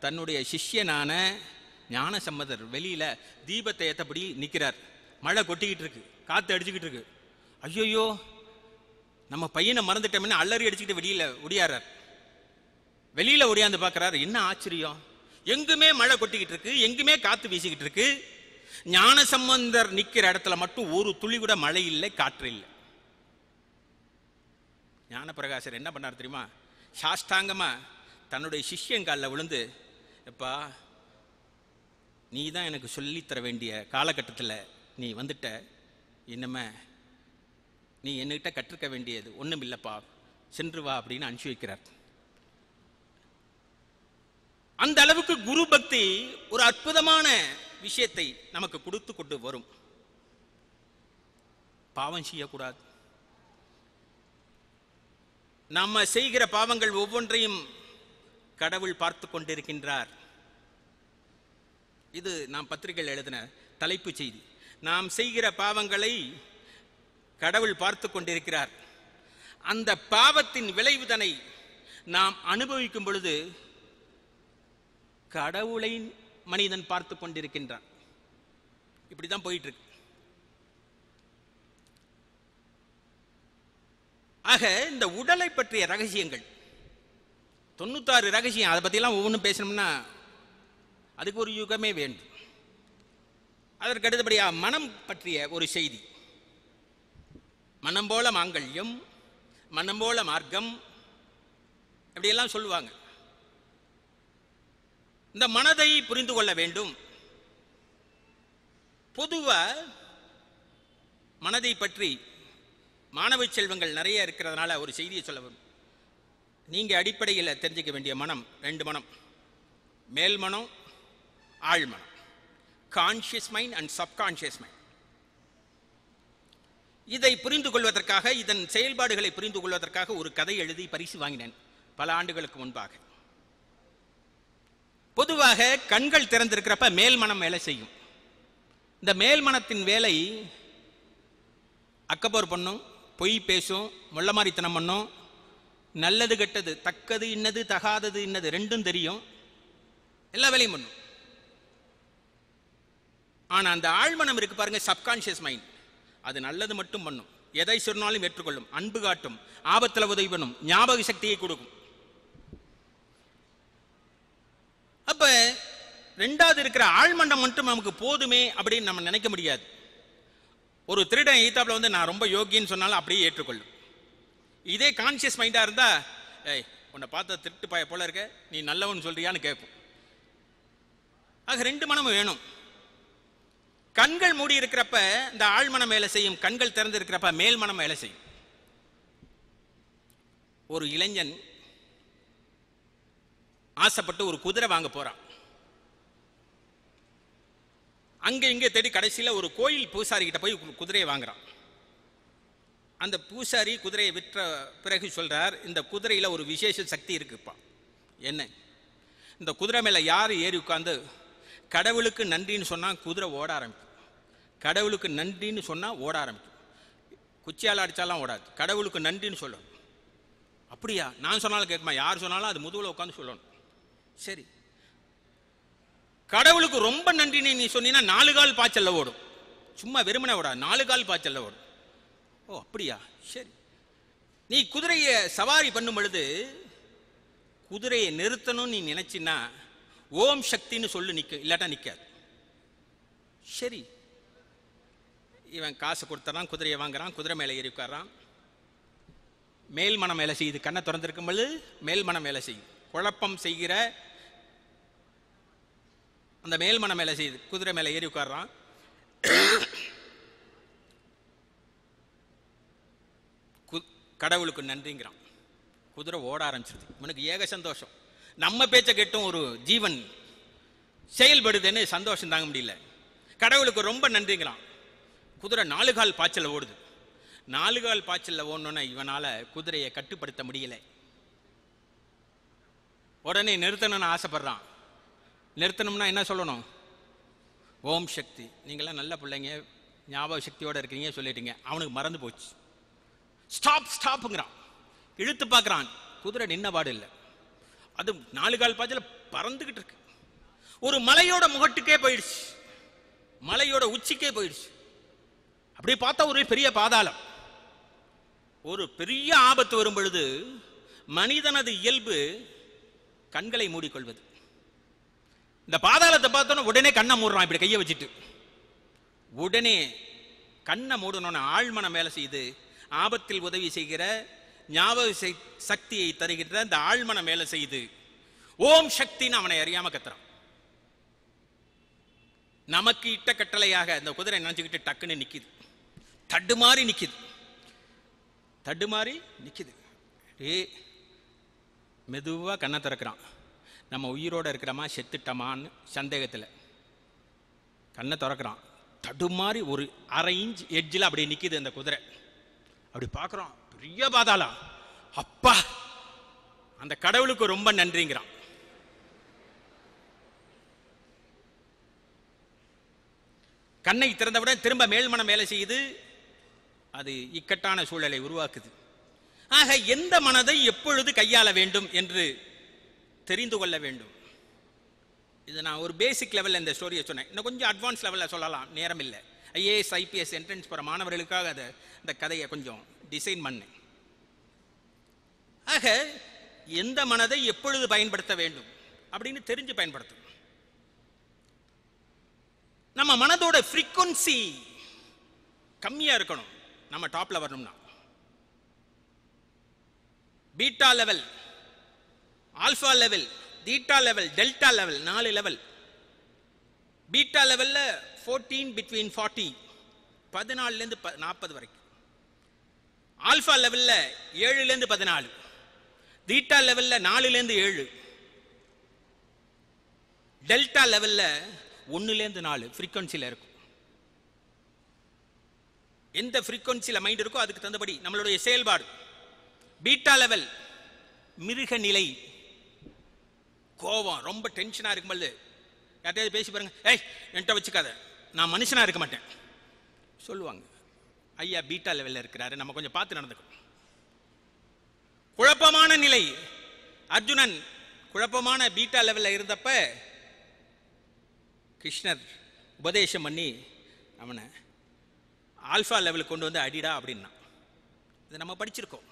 தன்னுடைய சிஷ்யனான ஞானசம்மதர் வெளியில தீபத்தை ஏத்தபடி நிக்கிறார். மழை கொட்டிக்கிட்டு இருக்கு. காத்து அடிச்சுக்கிட்டு இருக்கு. ஐயோயோ நம்ம பையனை மறந்துட்டோம்னு அல்லறி அடிச்சுக்கிட்டு வெளியில ஒடியாறார். வெளியில ஒடியாந்து பார்க்குறாரு. என்ன ஆச்சரியம். எங்குமே மழை கொட்டிக்கிட்டு இருக்கு. எங்குமே காத்து வீசிக்கிட்டு இருக்கு. ஞான சம்பந்தர் நிக்கிற இடத்துல மட்டும் ஒரு துளி கூட மழை இல்லை காற்று இல்லை. ஞானப்பிரகாசர் என்ன பண்ணார் தெரியுமா? சாஷ்டாங்கமா தன்னுடைய சிஷ்யங்காலில் விழுந்து எப்பா நீ தான் எனக்கு சொல்லித்தர வேண்டிய காலகட்டத்தில் நீ வந்துட்ட. இன்னமே நீ என்கிட்ட கற்றுக்க வேண்டியது ஒன்றும் இல்லைப்பா. சென்று வா அப்படின்னு அனுப்பிச்சி வைக்கிறார். அந்த அளவுக்கு குரு பக்தி ஒரு அற்புதமான விஷயத்தை நமக்கு கொடுத்து கொண்டு வரும். பாவம் செய்யக்கூடாது. நம்ம செய்கிற பாவங்கள் ஒவ்வொன்றையும் கடவுள் பார்த்து கொண்டிருக்கின்றார். இது நாம் பத்திரிகையில் எழுதின தலைப்பு செய்தி. நாம் செய்கிற பாவங்களை கடவுள் பார்த்து கொண்டிருக்கிறார். அந்த பாவத்தின் விளைவுதனை நாம் அனுபவிக்கும் பொழுது கடவுளை மனிதன் பார்த்து கொண்டிருக்கின்றான். இப்படிதான் போயிட்டு இருக்கு ஆக இந்த உடலை பற்றிய ரகசியங்கள் தொண்ணூத்தாறு ரகசியம் அதை பற்றிலாம் ஒவ்வொன்றும் பேசணும்னா அதுக்கு ஒரு யுகமே வேண்டும். அதற்கு அடுத்தபடியாக மனம் பற்றிய ஒரு செய்தி. மனம் போல மாங்கல்யம் மனம் போல மார்க்கம் அப்படியெல்லாம் சொல்லுவாங்க. இந்த மனதை புரிந்து கொள்ள வேண்டும். பொதுவாக மனதை பற்றி மாணவ செல்வங்கள் நிறைய இருக்கிறதுனால ஒரு செய்தியை சொல்ல வரும். நீங்க அடிப்படையில் தெரிஞ்சுக்க வேண்டிய மனம் ரெண்டு மனம். மேல் மனம் ஆழ்மனம். Conscious mind and subconscious mind இதை புரிந்து கொள்வதற்காக இதன் செயல்பாடுகளை புரிந்து கொள்வதற்காக ஒரு கதை எழுதி பரிசு வாங்கினேன் பல ஆண்டுகளுக்கு முன்பாக. பொதுவாக கண்கள் திறந்திருக்கிறப்ப மேல்மனம் வேலை செய்யும். இந்த மேல் மனத்தின் வேலை அக்கப்போர் பண்ணும் பொய் பேசும் முள்ளமாரித்தனம் பண்ணும் நல்லது கெட்டது தக்கது இன்னது தகாதது இன்னது ரெண்டும் தெரியும். எல்லா வேலையும் பண்ணும். ஆனா அந்த ஆழ்மனம் இருக்கு பாருங்க சப்கான்ஷியஸ் மைண்ட் அது நல்லது மட்டும் பண்ணும். எதை சொன்னாலும் ஏற்றுக்கொள்ளும். அன்பு காட்டும். ஆபத்துல உதவி பண்ணும் ஞாபக சக்தியை கொடுக்கும். அப்ப ரெண்டாவது இருக்கிற ஆழ்மண்டம் மட்டும் நமக்கு போதுமே அப்படின்னு நம்ம நினைக்க முடியாது. ஒரு திருடன் ஈத்தாப்பில் வந்து நான் ரொம்ப யோகின்னு சொன்னாலும் அப்படியே ஏற்றுக்கொள்ளும். இதே கான்சியஸ் மைண்டா இருந்தா ஏய் உன்னை பார்த்த திருட்டு பாய போல இருக்க. நீ நல்லவன் சொல்றியான்னு கேட்போம் ஆக ரெண்டு மனமும் வேணும். கண்கள் மூடி இருக்கிறப்ப இந்த ஆழ்மனம் வேலை செய்யும். கண்கள் திறந்து இருக்கிறப்ப மேல்மனம் வேலை செய்யும். ஒரு இளைஞன் ஆசைப்பட்டு ஒரு குதிரை வாங்க போறான். அங்க இங்க தேடி கடைசியில் ஒரு கோயில் பூசாரி கிட்ட போய் குதிரையை வாங்குறான். அந்த பூசாரி குதிரையை விற்ற பிறகு சொல்றார் இந்த குதிரையில் ஒரு விசேஷ சக்தி இருக்குப்பா. என்ன? இந்த குதிரை மேல யார் ஏறி உட்காந்து கடவுளுக்கு நன்றின்னு சொன்னால் குதிரை ஓட ஆரம்பிக்கும். கடவுளுக்கு நன்றின்னு சொன்னால் ஓட ஆரம்பிக்கும். குச்சியால் அடித்தாலாம் ஓடாது. கடவுளுக்கு நன்றின்னு சொல்லணும். அப்படியா? நான் சொன்னாலும் கேட்குமா? யார் சொன்னாலும் அது முதுகில் உட்காந்து சொல்லணும். சரி. கடவுளுக்கு ரொம்ப நன்றின்னு நீ சொன்னீங்கன்னா நாலு கால் பாய்ச்சல்ல ஓடும். சும்மா வெறுமனே ஓடாது. நாலு கால் பாய்ச்சல்ல ஓடும். ஓ அப்படியா? சரி. நீ குதிரையை சவாரி பண்ணும் பொழுது குதிரையை நிறுத்தணும்னு நீ நினைச்சின்னா ஓம் சக்தின்னு சொல்லு நிற்க இல்லாட்டா நிற்காது சரி. இவன் காசு கொடுத்துறான் குதிரையை வாங்குறான் குதிரை மேலே ஏறி உட்கார்றான். மேல் மனம் வேலை செய்யுது கண்ணை திறந்திருக்கும் பொழுது மேல் மனம் வேலை செய்யும் குழப்பம் செய்கிற அந்த மேல் மனம் வேலை செய்யுது குதிரை மேலே ஏறி உட்கார்றான். கு- கடவுளுக்கு நன்றிங்கிறான். குதிரை ஓட ஆரம்பிச்சிருது. இவனுக்கு ஏக சந்தோஷம். நம்ம பேச்ச கேட்டும் ஒரு ஜீவன் செயல்படுதுன்னு சந்தோஷம் தாங்க முடியல. கடவுளுக்கு ரொம்ப நன்றிங்கிறான். குதிரை நாலு கால் பாய்ச்சலில் ஓடுது. நாலு கால் பாய்ச்சலில் ஓடணும்னா இவனால குதிரையை கட்டுப்படுத்த முடியல. உடனே நிறுத்தணும்னு ஆசைப்படுறான். நிறுத்தணும்னா என்ன சொல்லணும்? ஓம் சக்தி. நீங்களாம் நல்ல பிள்ளைங்க ஞாபக சக்தியோட இருக்கிறீங்க சொல்லிட்டீங்க. அவனுக்கு மறந்து போச்சு. ஸ்டாப் ஸ்டாப்புங்கிறான் இழுத்து பார்க்குறான். குதிரை நின்ன பாடு இல்லை. அது நாலு கால் பாய்ச்சல பறந்துகிட்டு இருக்கு. ஒரு மலையோட முகட்டுக்கே போயிடுச்சு. மலையோட உச்சிக்கே போயிடுச்சு. அப்படியே பார்த்தா ஒரு பெரிய பாதாளம். ஒரு பெரிய ஆபத்து வரும் பொழுது மனிதனது இயல்பு கண்களை மூடிக்கொள்வது. இந்த பாதாளத்தை பார்த்தோன்னா உடனே கண்ணை மூடுறான் இப்படி கையை வச்சுட்டு. உடனே கண்ணை மூடணும்னு ஆழ்மனம் வேலை செய்து ஆபத்தில் உதவி செய்கிற ஞாபக சக்தியை தருகின்ற இந்த ஆழ்மனம் வேலை செய்து ஓம் சக்தின்னு அவனை அறியாம கத்துறான். நமக்கு இட்ட கட்டளையாக இந்த குதிரை நினைச்சுக்கிட்டு டக்குன்னு நிற்கிது தடுமாறி நிக்குது. தடுமாறி நிற்கிது ஏ மெதுவாக கண்ணை திறக்கிறான். நம்ம உயிரோட இருக்கிறோமா செத்துட்டோமான்னு சந்தேகத்தில். கண்ணை திறக்கிறான். தடுமாறி ஒரு அரை இன்ச் எட்ஜில் அப்படியே நிற்கிது அந்த குதிரை. அப்படி பார்க்குறோம் பெரிய பாதாளம். அப்பா அந்த கடவுளுக்கு ரொம்ப நன்றிங்கிறான். கண்ணை திறந்தவுடன் திரும்ப மேல்மனம் வேலை செய்யுது. அது இக்கட்டான சூழலை உருவாக்குது. ஆக எந்த மனதை எப்பொழுது கையாள வேண்டும் என்று தெரிந்து கொள்ள வேண்டும். இது நான் ஒரு பேசிக் லெவலில் இந்த ஸ்டோரியை சொன்னேன். இன்னும் கொஞ்சம் அட்வான்ஸ் லெவலில் சொல்லலாம். நேரம் இல்லை. ஐஏஎஸ் ஐபிஎஸ் என்ட்ரன்ஸ் போகிற மாணவர்களுக்காக அதை இந்த கதையை கொஞ்சம் டிசைன் பண்ணேன். ஆக எந்த மனதை எப்பொழுது பயன்படுத்த வேண்டும் அப்படின்னு தெரிஞ்சு பயன்படுத்தணும். நம்ம மனதோட ஃப்ரீக்குவன்சி கம்மியாக இருக்கணும். நம்ம டாப்ல வரணும்னா. Beta level alpha level theta level delta level நாலு லெவல் பீட்டா லெவல்ல ஃபோர்டீன் பிட்வீன் ஃபார்ட்டி பதினாலுலேருந்து ப நாற்பது வரைக்கும். ஆல்ஃபா லெவல்ல ஏழுலேருந்து பதினாலு. தீட்டா லெவல்ல நாலுலேருந்து ஏழு. டெல்டா லெவல்ல ஒன்றுலேருந்து நாலு ஃப்ரீக்குவன்சியில் இருக்கும். எந்த ஃப்ரீக்வன்சியில் மைண்ட் இருக்கோ அதுக்கு தகுந்தபடி நம்மளுடைய செயல்பாடு. பீட்டா லெவல் மிருக நிலை கோபம் ரொம்ப டென்ஷனாக இருக்கும்போது யார்ட்டையாவது பேசி பாருங்க ஏய் என்கிட்ட வச்சுக்காத. நான் மனுஷனாக இருக்க மாட்டேன். சொல்லுவாங்க. ஐயா பீட்டா லெவலில் இருக்கிறாரு. நம்ம கொஞ்சம் பார்த்து நடந்துக்கணும். குழப்பமான நிலை. அர்ஜுனன் குழப்பமான பீட்டா லெவலில் இருந்தப்ப கிருஷ்ணர் உபதேசம் பண்ணி அவனை ஆல்ஃபா லெவலுக்கு கொண்டு வந்து அடிடா அப்படின்னா. இது நம்ம படிச்சிருக்கோம்.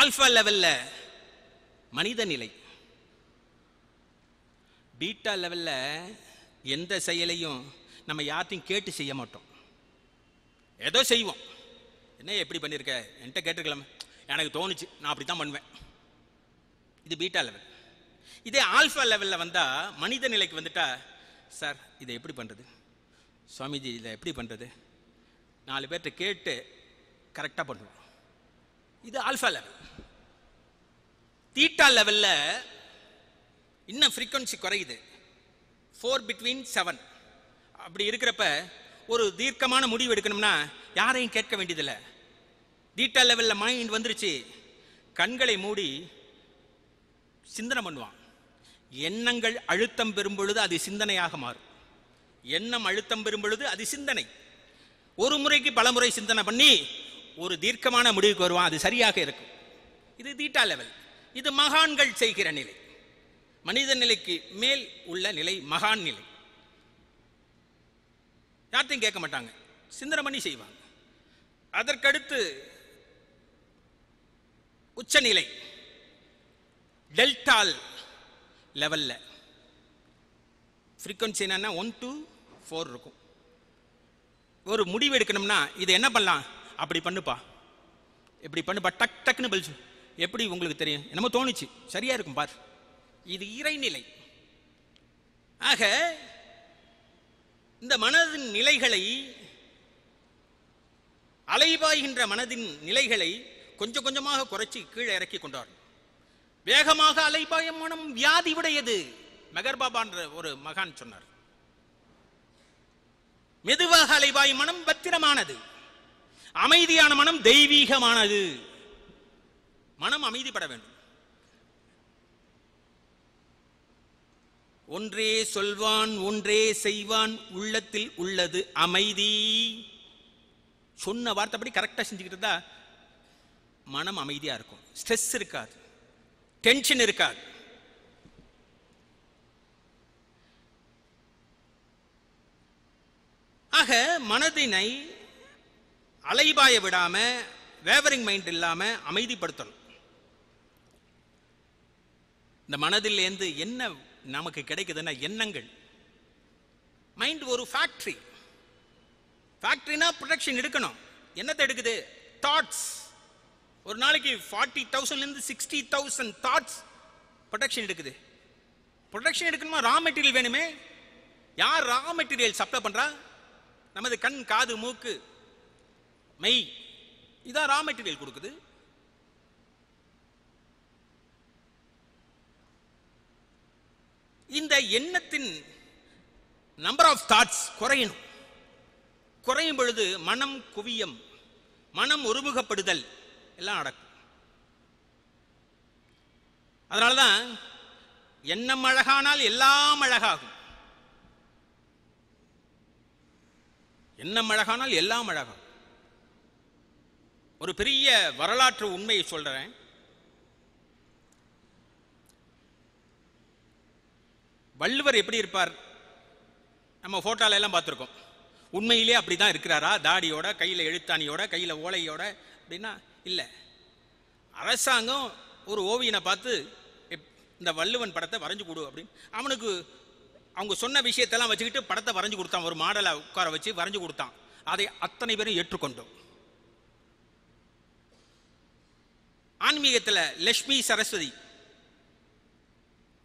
ஆல்ஃபா லெவலில் மனித நிலை. பீட்டா லெவலில் எந்த செயலையும் நம்ம யார்த்தையும் கேட்டு செய்ய மாட்டோம். ஏதோ செய்வோம். என்ன எப்படி பண்ணியிருக்க என்கிட்ட கேட்டிருக்கலாமே. எனக்கு தோணுச்சு. நான் அப்படி தான் பண்ணுவேன். இது பீட்டா லெவல் இதே ஆல்ஃபா லெவலில் வந்தால் மனித நிலைக்கு வந்துட்டா சார் இதை எப்படி பண்ணுறது சுவாமிஜி இதை எப்படி பண்ணுறது நாலு பேர்கிட்ட கேட்டு கரெக்டாக பண்ணுவோம். இது ஆல்ஃபா லெவல் தீட்டா லெவலில் இன்னும் ஃப்ரீக்வன்சி குறையுது. ஃபோர் பிட்வீன் செவன் அப்படி இருக்கிறப்ப ஒரு தீர்க்கமான முடிவு எடுக்கணும்னா யாரையும் கேட்க வேண்டியதில்லை. தீட்டா லெவலில் மைண்ட் வந்துருச்சு. கண்களை மூடி சிந்தனை பண்ணுவான். எண்ணங்கள் அழுத்தம் பெறும் பொழுது அது சிந்தனையாக மாறும். எண்ணம் அழுத்தம் பெறும் பொழுது அது சிந்தனை. ஒரு முறைக்கு பல முறை சிந்தனை பண்ணி ஒரு தீர்க்கமான முடிவுக்கு வருவான் அது சரியாக இருக்கும். இது தீட்டா லெவல் இது மகான்கள் செய்கிற நிலை. மனித நிலைக்கு மேல் உள்ள நிலை மகான் நிலை. யார்த்தையும் கேட்க மாட்டாங்க. சிந்தனை பண்ணி செய்வாங்க. அதற்கடுத்து உச்சநிலை டெல்டால் லெவல்ல ஃப்ரீக்வன்சி என்னென்னா ஒன் டூ ஃபோர் இருக்கும். ஒரு முடிவு எடுக்கணும்னா இது என்ன பண்ணலாம்? அப்படி பண்ணுப்பா. இப்படி பண்ணுப்பா டக் டக்குன்னு பதில் எப்படி உங்களுக்கு தெரியும்? என்னமோ தோணுச்சு. சரியா இருக்கும் பார். இது இறைநிலை. ஆக இந்த மனதின் நிலைகளை அலைபாய்கின்ற மனதின் நிலைகளை கொஞ்சம் கொஞ்சமாக குறைச்சி கீழே இறக்கி கொண்டார். வேகமாக அலைபாயும் மனம் வியாதி உடையது. மெகர் பாபான்ற ஒரு மகான் சொன்னார். மெதுவாக அலைவாய் மனம் பத்திரமானது. அமைதியான மனம் தெய்வீகமானது. மனம் அமைதிப்பட வேண்டும். ஒன்றே சொல்வான் ஒன்றே செய்வான் உள்ளத்தில் உள்ளது அமைதி. சொன்ன வார்த்தைப்படி கரெக்டாக செஞ்சுக்கிட்டு இருந்தா மனம் அமைதியாக இருக்கும். ஸ்ட்ரெஸ் இருக்காது. டென்ஷன் இருக்காது. ஆக மனதினை அலைபாய விடாம வேவரிங் மைண்ட் இல்லாம அமைதிப்படுத்தணும். இந்த மனதிலேருந்து என்ன நமக்கு கிடைக்குதுன்னா எண்ணங்கள். மைண்ட் ஒரு ஃபேக்டரி ஃபேக்டரினா ப்ரொடக்ஷன் எடுக்கணும். என்னத்தை எடுக்குது? தாட்ஸ் ஒரு நாளைக்கு ஃபார்ட்டி தௌசண்ட்லேருந்து சிக்ஸ்டி தௌசண்ட் தாட்ஸ் ப்ரொடக்ஷன் எடுக்குது. ப்ரொடக்ஷன் எடுக்கணுமா? ரா மெட்டீரியல் வேணுமே? யார் ரா மெட்டீரியல் சப்ளை பண்ணுறா நமது கண் காது மூக்கு மெய் இதான் ரா மெட்டீரியல் கொடுக்குது. இந்த எண்ணத்தின் நம்பர் ஆஃப் தாட்ஸ் குறையணும். குறையும் பொழுது மனம் குவியம். மனம் ஒருமுகப்படுதல் எல்லாம் நடக்கும். அதனாலதான் எண்ணம் அழகானால் எல்லாம் அழகாகும். என்ன அழகானால் எல்லாம் அழகாகும் ஒரு பெரிய வரலாற்று உண்மையை சொல்றேன். வள்ளுவர் எப்படி இருப்பார்? நம்ம போட்டோல எல்லாம் பார்த்துருக்கோம். உண்மையிலே அப்படிதான் இருக்கிறாரா? தாடியோட கையில எழுத்தாணியோட கையில ஓலையோட அப்படின்னா இல்ல. அரசாங்கம் ஒரு ஓவியனை பார்த்து இந்த வள்ளுவன் படத்தை வரைஞ்சு கொடு அப்படின்னு. அவனுக்கு அவங்க சொன்ன விஷயத்தெல்லாம் வச்சுக்கிட்டு படத்தை வரைஞ்சு கொடுத்தான். ஒரு மாடலை உட்கார வச்சு வரைஞ்சு கொடுத்தான். அதை அத்தனை பேரும் ஏற்றுக்கொண்டோம். ஆன்மீகத்தில் லட்சுமி சரஸ்வதி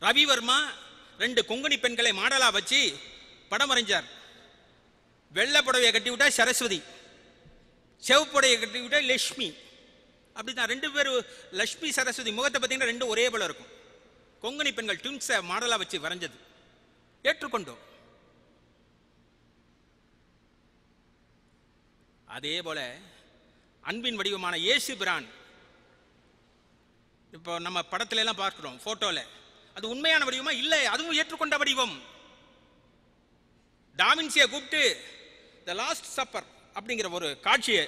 ரவிவர்மா ரெண்டு கொங்கணி பெண்களை மாடலாக வச்சு படம் வரைஞ்சார். வெள்ளை புடவையை கட்டி விட்டா சரஸ்வதி செவப்புடையை கட்டி விட்டா லட்சுமி அப்படிதான் ரெண்டு பேரும் லட்சுமி சரஸ்வதி முகத்தை பார்த்தீங்கன்னா ரெண்டும் ஒரே போல இருக்கும். கொங்கணி பெண்கள் ட்வின்ஸை மாடலாக வச்சு வரைஞ்சது. ஏற்றுக்கொண்டோம். அதே போல அன்பின் வடிவமான இயேசு பிரான். இப்போ நம்ம படத்துல எல்லாம் பார்க்கிறோம் போட்டோல. அது உண்மையான வடிவமா? இல்லை அதுவும் ஏற்றுக்கொண்ட வடிவம். டாமின்சியை கூப்பிட்டு த லாஸ்ட் சப்பர் அப்படிங்கிற ஒரு காட்சியை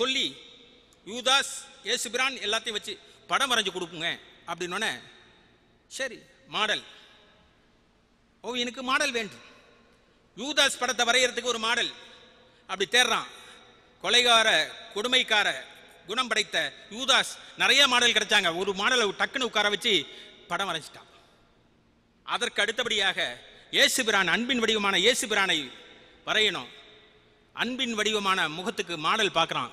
சொல்லி யூதாஸ் ஏசுபிரான் எல்லாத்தையும் வச்சு படம் வரைஞ்சு கொடுப்புங்க அப்படின்னோடனே சரி மாடல். ஓவியனுக்கு மாடல் வேண்டும். யூதாஸ் படத்தை வரைகிறதுக்கு ஒரு மாடல். அப்படி தேடுறான் கொலைகார கொடுமைக்கார குணம் படைத்த யூதாஸ் நிறைய மாடல் கிடைச்சாங்க. ஒரு மாடலை டக்குன்னு உட்கார வச்சு படம் வரைஞ்சிட்டான். அதற்கு அடுத்தபடியாக இயேசு பிரான் அன்பின் வடிவமான இயேசு பிரானை வரையணும். அன்பின் வடிவமான முகத்துக்கு மாடல் பார்க்கறான்.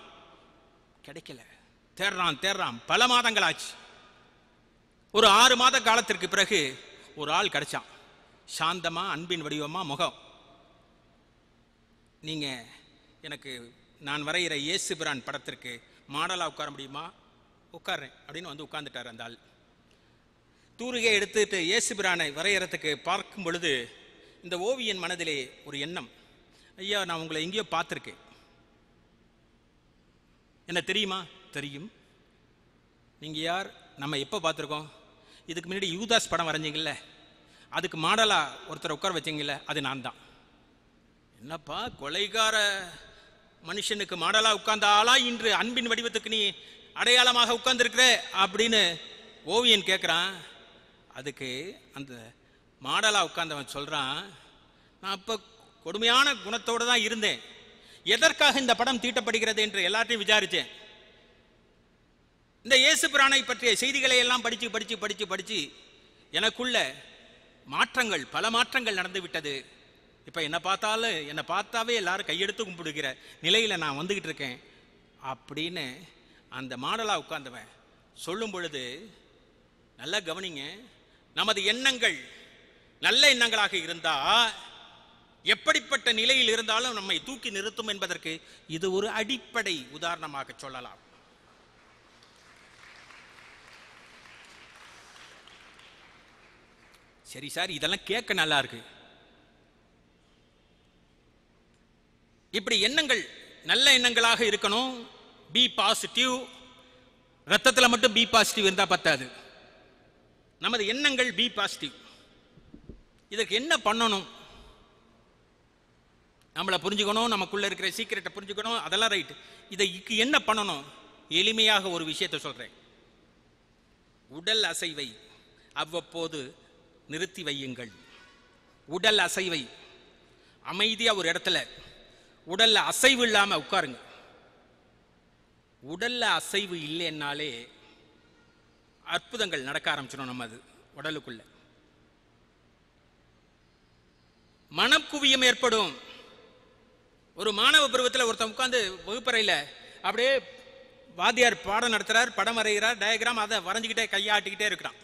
கிடைக்கல. தேடுறான் தேடுறான் பல மாதங்கள் ஆச்சு ஒரு ஆறு மாத காலத்திற்கு பிறகு ஒரு ஆள் கிடைச்சான். சாந்தமாக அன்பின் வடிவமாக முகம். நீங்கள் எனக்கு நான் வரைகிற இயேசு பிரான் படத்திற்கு மாடலாக உட்கார முடியுமா? உட்கார்றேன் அப்படின்னு வந்து உட்கார்ந்துட்டார் அந்த ஆள். தூரிகை எடுத்துட்டு இயேசு பிரானை வரைகிறதுக்கு பார்க்கும் பொழுது இந்த ஓவியன் மனதிலே ஒரு எண்ணம். ஐயா நான் உங்களை எங்கேயோ பார்த்துருக்கேன். என்ன தெரியுமா? தெரியும். நீங்கள் யார்? நம்ம எப்போ பார்த்துருக்கோம்? இதுக்கு முன்னாடி யூதாஸ் படம் வரைஞ்சீங்கல்ல? அதுக்கு மாடலாக ஒருத்தரை உட்கார வச்சிங்கள அது நான் தான் என்னப்பா கொலைகார மனுஷனுக்கு மாடலாக உட்கார்ந்த ஆளா இன்று அன்பின் வடிவத்துக்கு நீ அடையாளமாக உட்கார்ந்துருக்கிற அப்படின்னு ஓவியன் கேட்குறான் அதுக்கு அந்த மாடலாக உட்கார்ந்தவன் சொல்கிறான் நான் அப்போ கொடுமையான குணத்தோடு தான் இருந்தேன். எதற்காக இந்த படம் தீட்டப்படுகிறது என்று எல்லாத்தையும் விசாரித்தேன் இந்த இயேசு பிரானை பற்றிய செய்திகளை எல்லாம் படித்து படித்து படித்து படித்து எனக்குள்ள மாற்றங்கள் பல மாற்றங்கள் நடந்து விட்டது என்னை பார்த்தாலும் என்னை பார்த்தாவே எல்லாரும் கையெடுத்து கும்பிடுகிற நிலையில் நான் வந்துக்கிட்டு இருக்கேன். அப்படின்னு அந்த மாடலாக உட்கார்ந்தவன் சொல்லும் பொழுது நல்லா கவனிங்க நமது எண்ணங்கள் நல்ல எண்ணங்களாக இருந்தா எப்படிப்பட்ட நிலையில் இருந்தாலும் நம்மை தூக்கி நிறுத்தும் என்பதற்கு இது ஒரு அடிப்படை உதாரணமாக சொல்லலாம். சரி சார் இதெல்லாம் கேட்க நல்லா இருக்கு. இப்படி எண்ணங்கள் நல்ல எண்ணங்களாக இருக்கணும். பி பாசிட்டிவ் ரத்தத்தில் மட்டும் பி பாசிட்டிவ் இருந்தால் பத்தாது. நமது எண்ணங்கள் பி பாசிட்டிவ் இதற்கு என்ன பண்ணணும்? நம்மளை புரிஞ்சுக்கணும் நமக்குள்ள இருக்கிற சீக்கிரட்டை புரிஞ்சுக்கணும் அதெல்லாம் ரைட் இதைக்கு என்ன பண்ணணும்? எளிமையாக ஒரு விஷயத்தை சொல்கிறேன் உடல் அசைவை அவ்வப்போது நிறுத்தி வையுங்கள். உடல் அசைவை அமைதியா ஒரு இடத்துல உடல்ல அசைவு இல்லாமல் உட்காருங்க. உடல்ல அசைவு இல்லைன்னாலே அற்புதங்கள் நடக்க ஆரம்பிச்சிடும் நம்ம அது உடலுக்குள்ள. மனக்குவியம் ஏற்படும். ஒரு மாணவ பருவத்தில் ஒருத்தன் உட்காந்து வகுப்பறையில் அப்படியே வாத்தியார் பாடம் நடத்துறார் படம் வரைகிறார் டயக்ராம் அதை வரைஞ்சிக்கிட்டே கையாட்டிக்கிட்டே இருக்கிறான்.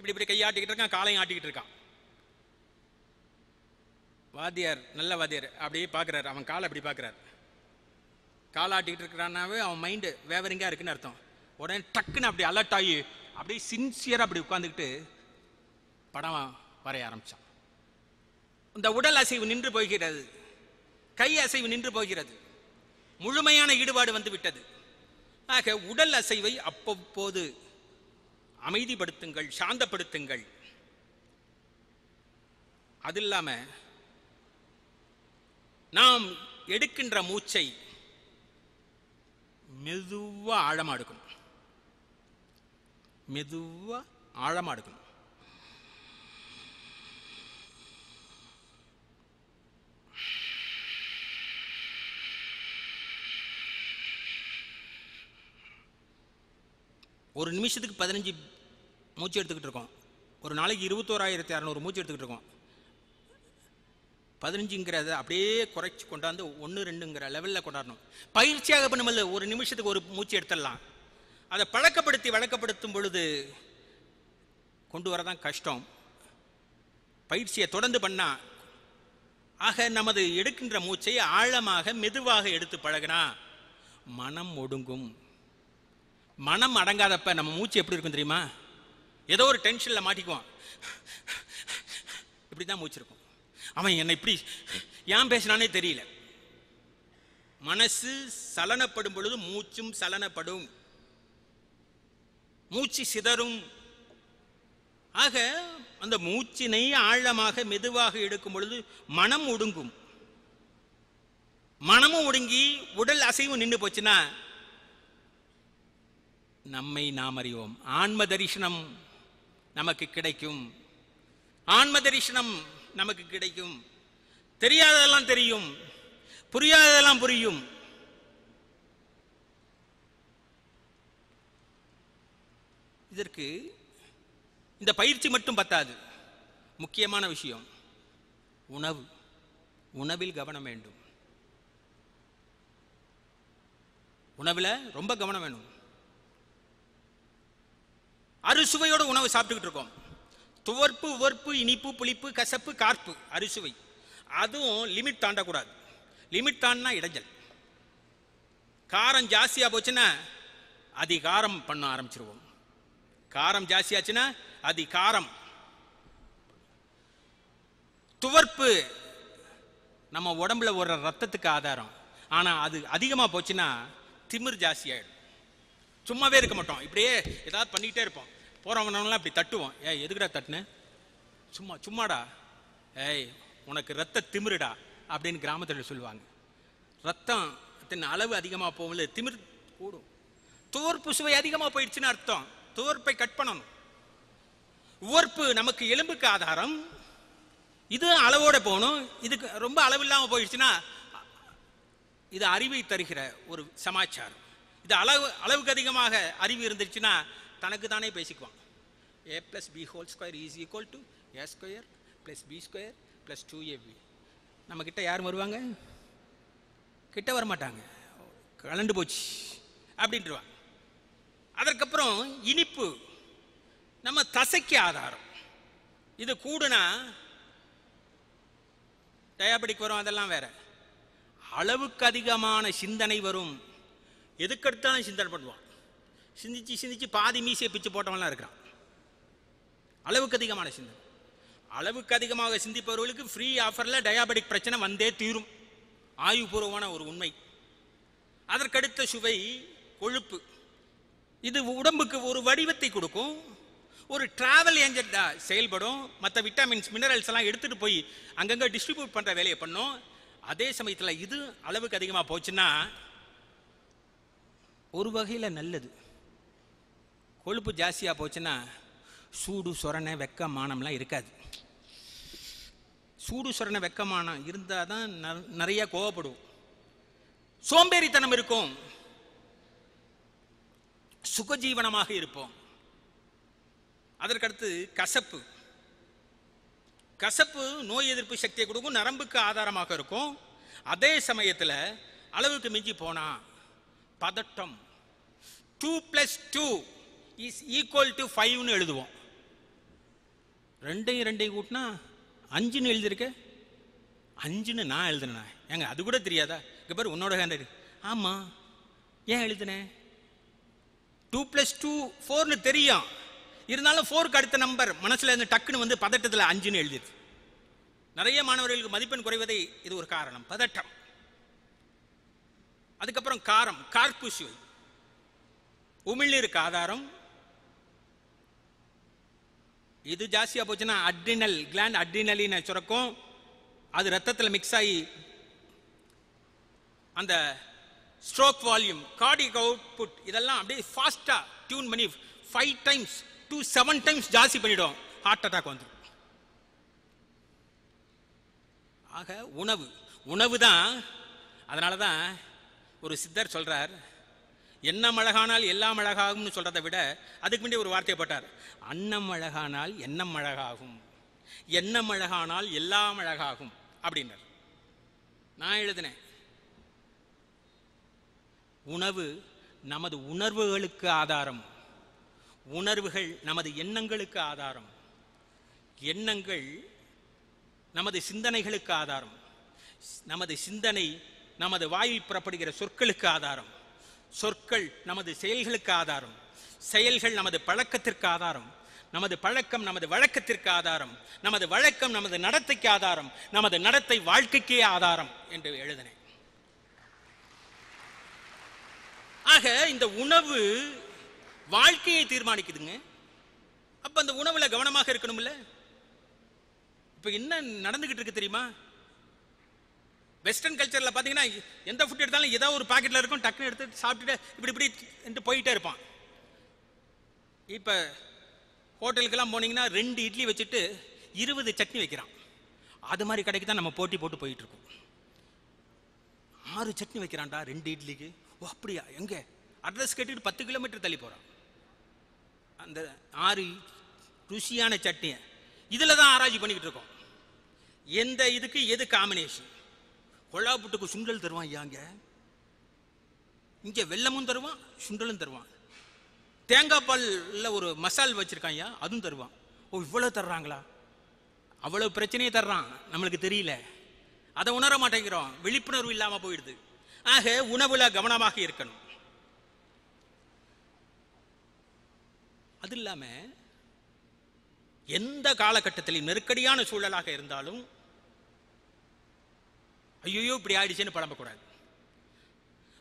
இப்படி இப்படி கையாட்டிக்கிட்டு இருக்கான் காலையும் ஆட்டிக்கிட்டு இருக்கான். வாத்தியார் நல்ல வாத்தியார். அப்படியே பார்க்குறாரு. அவன் காலை அப்படி பார்க்குறாரு. காலை ஆட்டிக்கிட்டு இருக்கிறானாவே அவன் மைண்டு வேவரிங்காக இருக்குன்னு அர்த்தம். உடனே டக்குன்னு அப்படி அலர்ட் ஆகி அப்படியே சின்சியராக அப்படி உட்காந்துக்கிட்டு படம் வரைய ஆரம்பிச்சான். இந்த உடல் அசைவு நின்று போகிறது. கை அசைவு நின்று போகிறது. முழுமையான ஈடுபாடு வந்து விட்டது. ஆக உடல் அசைவை அப்பப்போது அமைதிப்படுத்துங்கள் சாந்தப்படுத்துங்கள். அது இல்லாம நாம் எடுக்கின்ற மூச்சை மெதுவா ஆழமா எடுக்கணும் மெதுவா ஆழமா எடுக்கணும் ஒரு நிமிஷத்துக்கு பதினஞ்சு மூச்சு எடுத்துக்கிட்டு இருக்கோம். ஒரு நாளைக்கு இருபத்தோராயிரத்தி அறநூறு மூச்சு எடுத்துக்கிட்டு இருக்கோம். பதினஞ்சுங்கிறத அப்படியே குறைச்சி கொண்டாந்து ஒன்று ரெண்டுங்கிற லெவலில் கொண்டாடணும். பயிற்சியாக பண்ணும்போது ஒரு நிமிஷத்துக்கு ஒரு மூச்சு எடுத்துடலாம். அதை பழக்கப்படுத்தி வழக்கப்படுத்தும் பொழுது கொண்டு வரதான் கஷ்டம். பயிற்சியை தொடர்ந்து பண்ணால் ஆக நமது எடுக்கின்ற மூச்சை ஆழமாக மெதுவாக எடுத்து பழகினா மனம் ஒடுங்கும். மனம் அடங்காதப்ப நம்ம மூச்சு எப்படி இருக்கும் தெரியுமா? ஏதோ ஒரு டென்ஷனில் மாட்டிக்குவான். இப்படி தான் மூச்சு இருக்கும். அவன் என்னை இப்படி ஏன் பேசினானே தெரியல. மனசு சலனப்படும் பொழுது மூச்சும் சலனப்படும். மூச்சு சிதறும். ஆக அந்த மூச்சினை ஆழமாக மெதுவாக எடுக்கும் பொழுது மனம் ஒடுங்கும். மனமும் ஒடுங்கி உடல் அசைவும் நின்று போச்சுன்னா நம்மை நாம் அறிவோம். ஆன்ம தரிசனம் நமக்கு கிடைக்கும். ஆன்ம தரிசனம் நமக்கு கிடைக்கும். தெரியாததெல்லாம் தெரியும். புரியாததெல்லாம் புரியும். இதற்கு இந்த பயிற்சி மட்டும் பத்தாது. முக்கியமான விஷயம். உணவு. உணவில் கவனம் வேண்டும். உணவில் ரொம்ப கவனம் வேணும். அறுசுவையோட உணவு சாப்பிட்டுக்கிட்டு இருக்கோம். துவர்ப்பு உவர்ப்பு இனிப்பு புளிப்பு கசப்பு கார்ப்பு அறுசுவை. அதுவும் லிமிட் தாண்டக்கூடாது லிமிட் தாண்டினா இடைஞ்சல். காரம் ஜாஸ்தியாக போச்சுன்னா அதிகாரம் பண்ண ஆரம்பிச்சிருவோம். காரம் ஜாஸ்தியாச்சுன்னா அதிகாரம். துவர்ப்பு நம்ம உடம்புல ஒரு ரத்தத்துக்கு ஆதாரம். ஆனால் அது அதிகமாக போச்சுன்னா திமிர் ஜாஸ்தி ஆயிடும் சும்மாவே இருக்க மாட்டோம். இப்படியே ஏதாவது பண்ணிக்கிட்டே இருப்போம். போறவனெல்லாம் இப்படி தட்டுவோம். ஏய் எதுக்குடா தட்டுனேன் சும்மா சும்மாடா. ஏய் உனக்கு ரத்த திமிருடா அப்படின்னு கிராமத்தில் சொல்லுவாங்க. ரத்தத்தின் அளவு அதிகமாக போகும்ல திமிர் கூடும். துவர்ப்பு சுவை அதிகமாக போயிடுச்சுன்னு அர்த்தம். துவர்ப்பை கட் பண்ணணும். உவர்ப்பு நமக்கு எலும்புக்கு ஆதாரம். இது அளவோட போகணும். இதுக்கு ரொம்ப அளவு இல்லாமல் போயிடுச்சுன்னா இது அறிவை தருகிற ஒரு சமாச்சாரம். இது அளவு அளவுக்கு அதிகமாக அறிவு இருந்துச்சுன்னா தனக்கு தானே பேசிக்குவான் A plus B whole square is equal to A square plus B square plus two A B நம்ம கிட்ட யார் வருவாங்க? கிட்ட வர மாட்டாங்க கலண்டு போச்சு. அப்படின்ட்டுருவாங்க அதற்கப்புறம் இனிப்பு. நம்ம தசைக்கு ஆதாரம். இது கூடுனா டயாபெட்டிக் வரும் அதெல்லாம் வேற. அளவுக்கு அதிகமான சிந்தனை வரும். எதுக்கெடுத்தாலும் சிந்தனை பண்ணுவான் சிந்திச்சு சிந்திச்சு பாதி மீசையை பிச்சு போட்டவன்லாம் இருக்கிறான். அளவுக்கு அதிகமான சிந்தனை. அளவுக்கு அதிகமாக சிந்திப்பவர்களுக்கு ஃப்ரீ ஆஃபரில் டயாபெட்டிக் பிரச்சனை வந்தே தீரும். ஆய்வுபூர்வமான ஒரு உண்மை. அதற்கடுத்த சுவை கொழுப்பு. இது உடம்புக்கு ஒரு வடிவத்தை கொடுக்கும். ஒரு டிராவல் ஏஜெண்டா செயல்படும். மற்ற விட்டமின்ஸ் மினரல்ஸ் எல்லாம் எடுத்துகிட்டு போய் அங்கங்கே டிஸ்ட்ரிபியூட் பண்ணுற வேலையை பண்ணோம். அதே சமயத்தில் இது அளவுக்கு அதிகமாக போச்சுன்னா ஒரு வகையில் நல்லது. கொழுப்பு ஜாஸ்தியாக போச்சுன்னா சூடு சொரணை வெக்க மானம்லாம் இருக்காது. சூடு சொரணை வெக்கமானம் இருந்தால் தான் நிறைய கோவப்படுவோம் சோம்பேறித்தனம் இருக்கும். சுகஜீவனமாக இருப்போம். அதற்கடுத்து கசப்பு. கசப்பு நோய் எதிர்ப்பு சக்தியை கொடுக்கும் நரம்புக்கு ஆதாரமாக இருக்கும். அதே சமயத்தில் அளவுக்கு மிஞ்சி போனா பதட்டம். Two plus two is equal to ஃபைவ்னு எழுதுவோம். ரெண்டையும் ரெண்டையும் கூட்டினா அஞ்சுன்னு எழுதியிருக்க அஞ்சுன்னு நான் எழுதுனேண்ணா ஏங்க அது கூட தெரியாதா? இங்கே பாரு உன்னோட ஹேண்ட் ஆமாம் ஏன் எழுதுனேன் டூ ப்ளஸ் டூ ஃபோர்னு தெரியும். இருந்தாலும் ஃபோருக்கு அடுத்த நம்பர் மனசில் இருந்து டக்குன்னு வந்து பதட்டத்தில் அஞ்சுன்னு எழுதிடுது நிறைய மாணவர்களுக்கு மதிப்பெண் குறைவதை இது ஒரு காரணம். பதட்டம். அதுக்கப்புறம் காரம் கார்ப்பு உமிழ்நீருக்கு ஆதாரம் இது ஜாஸ்தியா போச்சுன்னா அட்ரினல் கிளாண்ட் அட்ரினலின்னு சுரக்கும். அது ரத்தத்தில் மிக்ஸ் ஆகி அந்த ஸ்ட்ரோக் வால்யூம் கார்டிக் அவுட்புட் இதெல்லாம் அப்படியே ஃபாஸ்ட்டாக டியூன் பண்ணி five times two seven times ஜாஸ்தி பண்ணிவிடும் ஹார்ட் அட்டாக் வந்துடும் ஆக உணவு. உணவு தான் அதனால தான் ஒரு சித்தர் சொல்கிறார் எண்ணம் அழகானால் எல்லாம் அழகாகும்னு சொல்றதை விட அதுக்கு முன்னாடி ஒரு வார்த்தையை போட்டார். அன்னம் அழகானால் எண்ணம் அழகாகும். எண்ணம் அழகானால் எல்லாம் அழகாகும் அப்படின்னார். நான் எழுதினேன். உணவு நமது உணர்வுகளுக்கு ஆதாரம். உணர்வுகள் நமது எண்ணங்களுக்கு ஆதாரம். எண்ணங்கள் நமது சிந்தனைகளுக்கு ஆதாரம். நமது சிந்தனை நமது வாயில் புறப்படுகிற சொற்களுக்கு ஆதாரம். சொற்கள் நமது செயல்களுக்கு ஆதாரம். செயல்கள் நமது பழக்கத்திற்கு ஆதாரம். நமது பழக்கம் நமது வழக்கத்திற்கு ஆதாரம். நமது வழக்கம் நமது நடத்தைக்கு ஆதாரம். நமது நடத்தை வாழ்க்கைக்கே ஆதாரம் என்று எழுதினேன். ஆக இந்த உணவு வாழ்க்கையை தீர்மானிக்குதுங்க. அப்ப அந்த உணவுல கவனமாக இருக்கணும்ல? இப்ப என்ன நடந்துகிட்டு இருக்கு தெரியுமா? வெஸ்டர்ன் கல்ச்சரில் பார்த்தீங்கன்னா எந்த ஃபுட் எடுத்தாலும் ஏதோ ஒரு பாக்கெட்ல இருக்கும் டக்குன்னு எடுத்து சாப்பிட்டுட்டு இப்படி இப்படி என்று போயிட்டே இருப்பான். இப்போ ஹோட்டலுக்கெல்லாம் போனீங்கன்னா ரெண்டு இட்லி வச்சுட்டு இருபது சட்னி வைக்கிறான். அது மாதிரி கடைக்கு தான் நம்ம போட்டி போட்டு போயிட்டு இருக்கோம். ஆறு சட்னி வைக்கிறான்டா ரெண்டு இட்லிக்கு. ஓ அப்படியா? எங்கே? அட்ரஸ் கேட்டுட்டு பத்து கிலோமீட்டர் தள்ளி போகிறான் அந்த ஆறு ருசியான சட்னியை. இதில் தான் ஆராய்ச்சி பண்ணிக்கிட்டு இருக்கோம். எந்த இதுக்கு எது காம்பினேஷன் கொழாப்புட்டுக்கு சுண்டல் தருவான் ஐயாங்க இங்கே வெல்லமும் தருவான் சுண்டலும் தருவான். தேங்காய் பாலில் ஒரு மசால் வச்சுருக்கான் ஐயா அதுவும் தருவான். ஓ இவ்வளோ தர்றாங்களா? அவ்வளோ பிரச்சனையை தர்றான் நம்மளுக்கு தெரியல. அதை உணர மாட்டேங்கிறோம் விழிப்புணர்வு இல்லாமல் போயிடுது. ஆக உணவில் கவனமாக இருக்கணும். அது இல்லாமல் எந்த காலகட்டத்திலும் நெருக்கடியான சூழலாக இருந்தாலும் ஐயோ இப்படி ஆயிடுச்சேன்னு புலம்பக்கூடாது.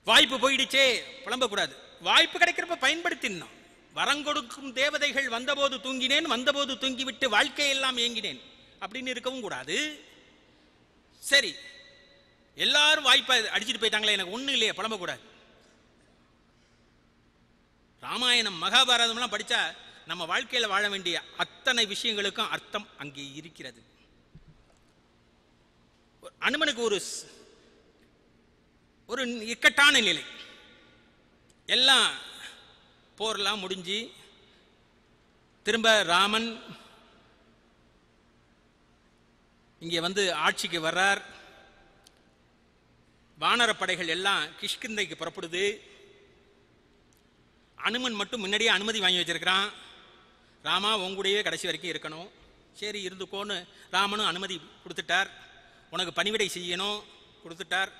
வாய்ப்பு போயிடுச்சே புலம்பக்கூடாது. வாய்ப்பு கிடைக்கிறப்ப பயன்படுத்தினோம் வரங்கொடுக்கும் தேவதைகள் வந்தபோது தூங்கினேன் வந்தபோது தூங்கிவிட்டு வாழ்க்கையெல்லாம் ஏங்கினேன். அப்படின்னு இருக்கவும் கூடாது. சரி எல்லாரும் வாய்ப்பை அடிச்சிட்டு போயிட்டாங்களே எனக்கு ஒண்ணும் இல்லையே புலம்பக்கூடாது. ராமாயணம் மகாபாரதம்லாம் படிச்சா நம்ம வாழ்க்கையில வாழ வேண்டிய அத்தனை விஷயங்களுக்கும் அர்த்தம் அங்கே இருக்கிறது. அனுமனுக்கு ஒரு ஒரு இக்கட்டான நிலை. எல்லாம் போர்லாம் முடிஞ்சு திரும்ப ராமன் இங்கே வந்து ஆட்சிக்கு வர்றார். வானரப்படைகள் எல்லாம் கிஷ்கிந்தைக்கு புறப்படுது. அனுமன் மட்டும் முன்னாடியே அனுமதி வாங்கி வச்சிருக்கிறான். ராமா உங்களுடையவே கடைசி வரைக்கும் இருக்கணும். சரி இருந்துக்கோன்னு ராமனும் அனுமதி கொடுத்துட்டார். உனக்கு பணிவிடை செய்யணும் கொடுத்துட்டார்.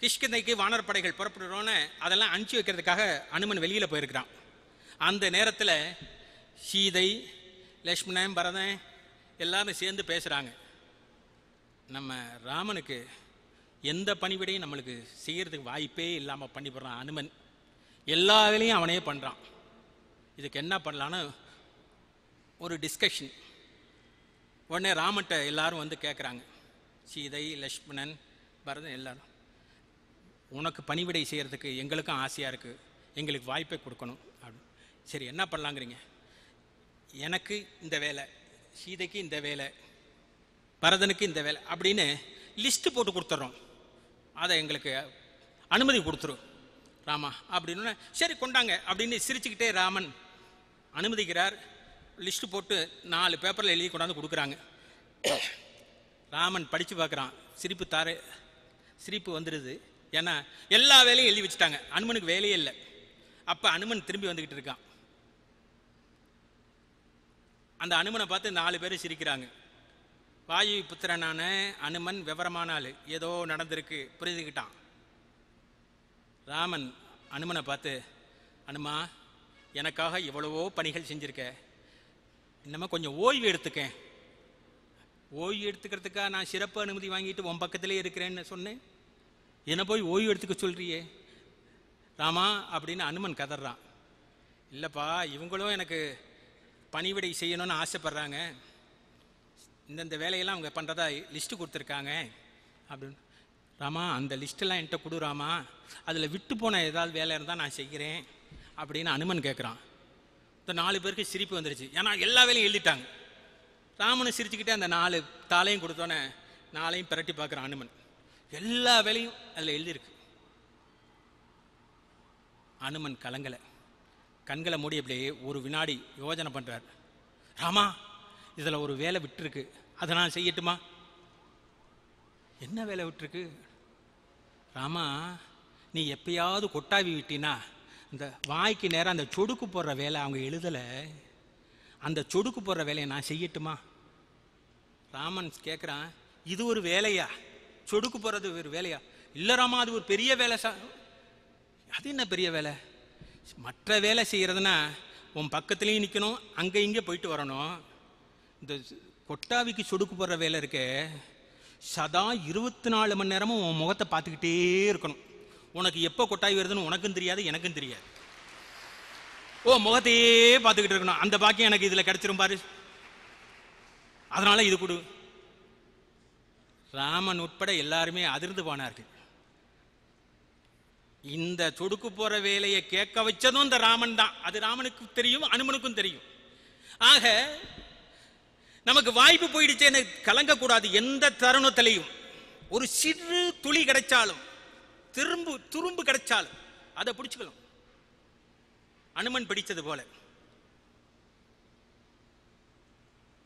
கிஷ்கிந்தைக்கு வானரப் படைகள் புறப்படுறோன்னு அதெல்லாம் அனுப்பிச்சி வைக்கிறதுக்காக அனுமன் வெளியில் போயிருக்கிறான். அந்த நேரத்தில் சீதை லக்ஷ்மணன் பரதன் எல்லாரும் சேர்ந்து பேசுகிறாங்க நம்ம ராமனுக்கு எந்த பணிவிடையும் நம்மளுக்கு செய்கிறதுக்கு வாய்ப்பே இல்லாமல் பண்ணிவிடுறான் அனுமன். எல்லா வேலையும் அவனே பண்ணுறான் இதுக்கு என்ன பண்ணலான்னு ஒரு டிஸ்கஷன் உடனே ராமன்ட்ட எல்லாரும் வந்து கேட்குறாங்க சீதை லக்ஷ்மணன் பரதன் எல்லாரும். உனக்கு பணிவிடை செய்கிறதுக்கு எங்களுக்கும் ஆசையாக இருக்குது எங்களுக்கு வாய்ப்பை கொடுக்கணும். அப்படின்னு சரி என்ன பண்ணலாங்கிறீங்க? எனக்கு இந்த வேலை சீதைக்கு இந்த வேலை பரதனுக்கு இந்த வேலை அப்படின்னு லிஸ்ட்டு போட்டு கொடுத்துட்றோம் அதை எங்களுக்கு அனுமதி கொடுத்துரும் ராமா. அப்படின்னு சரி கொண்டாங்க அப்படின்னு சிரிச்சுக்கிட்டே ராமன் அனுமதிக்கிறார். லிஸ்ட்டு போட்டு நாலு பேப்பரில் எழுதி கொண்டாந்து கொடுக்குறாங்க. ராமன் படித்து பார்க்குறான். சிரிப்பு தார சிரிப்பு வந்துடுது ஏன்னா எல்லா வேலையும் எழுதி வச்சுட்டாங்க. அனுமனுக்கு வேலையே இல்லை. அப்போ அனுமன் திரும்பி வந்துக்கிட்டு இருக்கான். அந்த அனுமனை பார்த்து நாலு பேர் சிரிக்கிறாங்க. வாயு புத்திரனான அனுமன் விவரமான ஏதோ நடந்திருக்கு. புரிஞ்சுக்கிட்டான். ராமன் அனுமனை பார்த்து அனுமா எனக்காக எவ்வளவோ பணிகள் செஞ்சுருக்கேன் இன்னமும் கொஞ்சம் ஓய்வு எடுத்துக்க. ஓய்வு எடுத்துக்கிறதுக்காக நான் சிறப்பு அனுமதி வாங்கிட்டு உன் பக்கத்திலே இருக்கிறேன்னு சொன்னேன். என்ன போய் ஓய்வு எடுத்துக்க சொல்றியே? ராமா அப்படின்னு அனுமன் கதறான். இல்லைப்பா இவங்களும் எனக்கு பணிவிடை செய்யணும்னு ஆசைப்பட்றாங்க. இந்தந்த வேலையெல்லாம் அவங்க பண்ணுறதா லிஸ்ட்டு கொடுத்துருக்காங்க. அப்படின்னு. ராமா அந்த லிஸ்ட்டெல்லாம் என்கிட்ட கொடு ராமா. அதில் விட்டு போன ஏதாவது வேலை இருந்தால் நான் செய்கிறேன் அப்படின்னு அனுமன் கேட்குறான் இந்த நாலு பேருக்கு சிரிப்பு வந்துருச்சு. ஏன்னா எல்லா வேலையும் எழுதிட்டாங்க. ராமனை சிரிச்சுக்கிட்டே அந்த நாலு தாளையும் கொடுத்தோன்னே நாளையும் பிரட்டி பார்க்குற அனுமன். எல்லா வேலையும் அதில் எழுதியிருக்கு. அனுமன் கலங்கலை. கண்களை மூடி அப்படியே ஒரு வினாடி யோஜனை பண்ணுறார் ராமா இதில் ஒரு வேலை விட்டுருக்கு. அதை நான் செய்யட்டுமா? என்ன வேலை விட்டுருக்கு? ராமா நீ எப்பயாவது கொட்டாவி விட்டினா இந்த வாய்க்கு நேரம் அந்த சொடுக்கு போடுற வேலை அவங்க எழுதலை. அந்த சொடுக்கு போடுற வேலையை நான் செய்யட்டுமா? ராமன் கேட்குறான் இது ஒரு வேலையா? சொடுக்கு போடுறது ஒரு வேலையா? இல்லை ராமா அது ஒரு பெரிய வேலை சா அது என்ன பெரிய வேலை? மற்ற வேலை செய்கிறதுனா உன் பக்கத்துலேயும் நிற்கணும் அங்கே இங்கே போயிட்டு வரணும். இந்த கொட்டாவிக்கு சொடுக்கு போடுற வேலை இருக்கே சதா இருபத்தி நாலு மணி நேரமும் உன் முகத்தை பார்த்துக்கிட்டே இருக்கணும். உனக்கு எப்போ கொட்டாய் வருதுன்னு உனக்கும் தெரியாது எனக்கும் தெரியாது. ஓ முகத்தையே பார்த்துக்கிட்டு இருக்கணும். அந்த பாக்கியம் எனக்கு இதில் கிடைச்சிரும் பாரு. அதனால இது கொடு. ராமன் உட்பட எல்லாருமே அதிர்ந்து போனார்கள். இந்த சொடுக்கு போற வேலையை கேட்க வச்சதும் இந்த ராமன் தான். அது ராமனுக்கு தெரியும் அனுமனுக்கும் தெரியும். ஆக நமக்கு வாய்ப்பு போயிடுச்சேன்னு கலங்கக்கூடாது எந்த தருணத்திலையும். ஒரு சிறு துளி கிடைச்சாலும் திரும்பு துரும்பு கிடைச்சாலும் அதை பிடிச்சுக்கலாம் அனுமன் பிடிச்சது போல.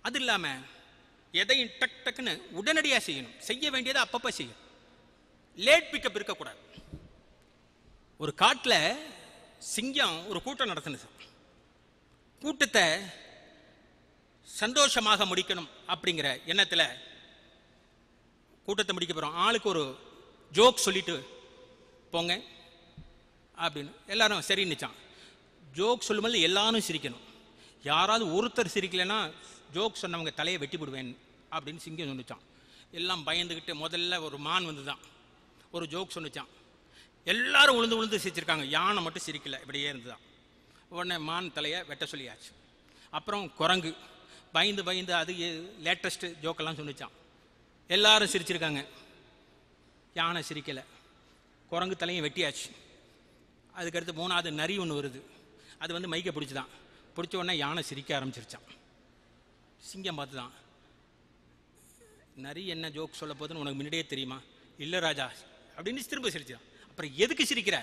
அது இல்லாம எதையும் டக் டக்குன்னு உடனடியா செய்யணும். செய்ய வேண்டியதை அப்பப்போ செய்யணும். லேட் பிக்கப் இருக்கக்கூடாது. ஒரு காட்டுல சிங்கம் ஒரு கூட்டம் நடத்தினது. கூட்டத்தை சந்தோஷமாக முடிக்கணும் அப்படிங்கிற எண்ணத்தில் கூட்டத்தை முடிக்க போகிறோம் ஆளுக்கு ஒரு ஜோக் சொல்லிட்டு போங்க. அப்படின்னு. எல்லாரும் சரின்னுச்சான் ஜோக் சொல்லும்போது எல்லாரும் சிரிக்கணும். யாராவது ஒருத்தர் சிரிக்கலைன்னா ஜோக் சொன்னவங்க தலையை வெட்டி விடுவேன் அப்படின்னு சிங்கம் சொன்னிச்சான். எல்லாம் பயந்துக்கிட்டு முதல்ல ஒரு மான் வந்து தான் ஒரு ஜோக் சொன்னிச்சான். எல்லாரும் உளுந்து உளுந்து சிரிச்சிருக்காங்க. யானை மட்டும் சிரிக்கலை. இப்படியே இருந்துதான். உடனே மான் தலையை வெட்ட சொல்லியாச்சு. அப்புறம் குரங்கு. பயந்து பயந்து அது லேட்டஸ்ட்டு ஜோக்கெல்லாம் சொன்னிச்சான். எல்லாரும் சிரிச்சிருக்காங்க. யானை சிரிக்கலை. குரங்கு தலையும் வெட்டியாச்சு. அதுக்கடுத்து மூணாவது நரி ஒன்று வருது. அது வந்து மைக்கை பிடிச்சிதான். பிடிச்ச உடனே யானை சிரிக்க ஆரம்பிச்சிருச்சான் சிங்கம் பார்த்து தான் நரி என்ன ஜோக் சொல்ல போகுதுன்னு உனக்கு முன்னாடியே தெரியுமா? இல்லை ராஜா அப்படின்னு திரும்ப சிரிச்சான் அப்புறம் எதுக்கு சிரிக்கிற?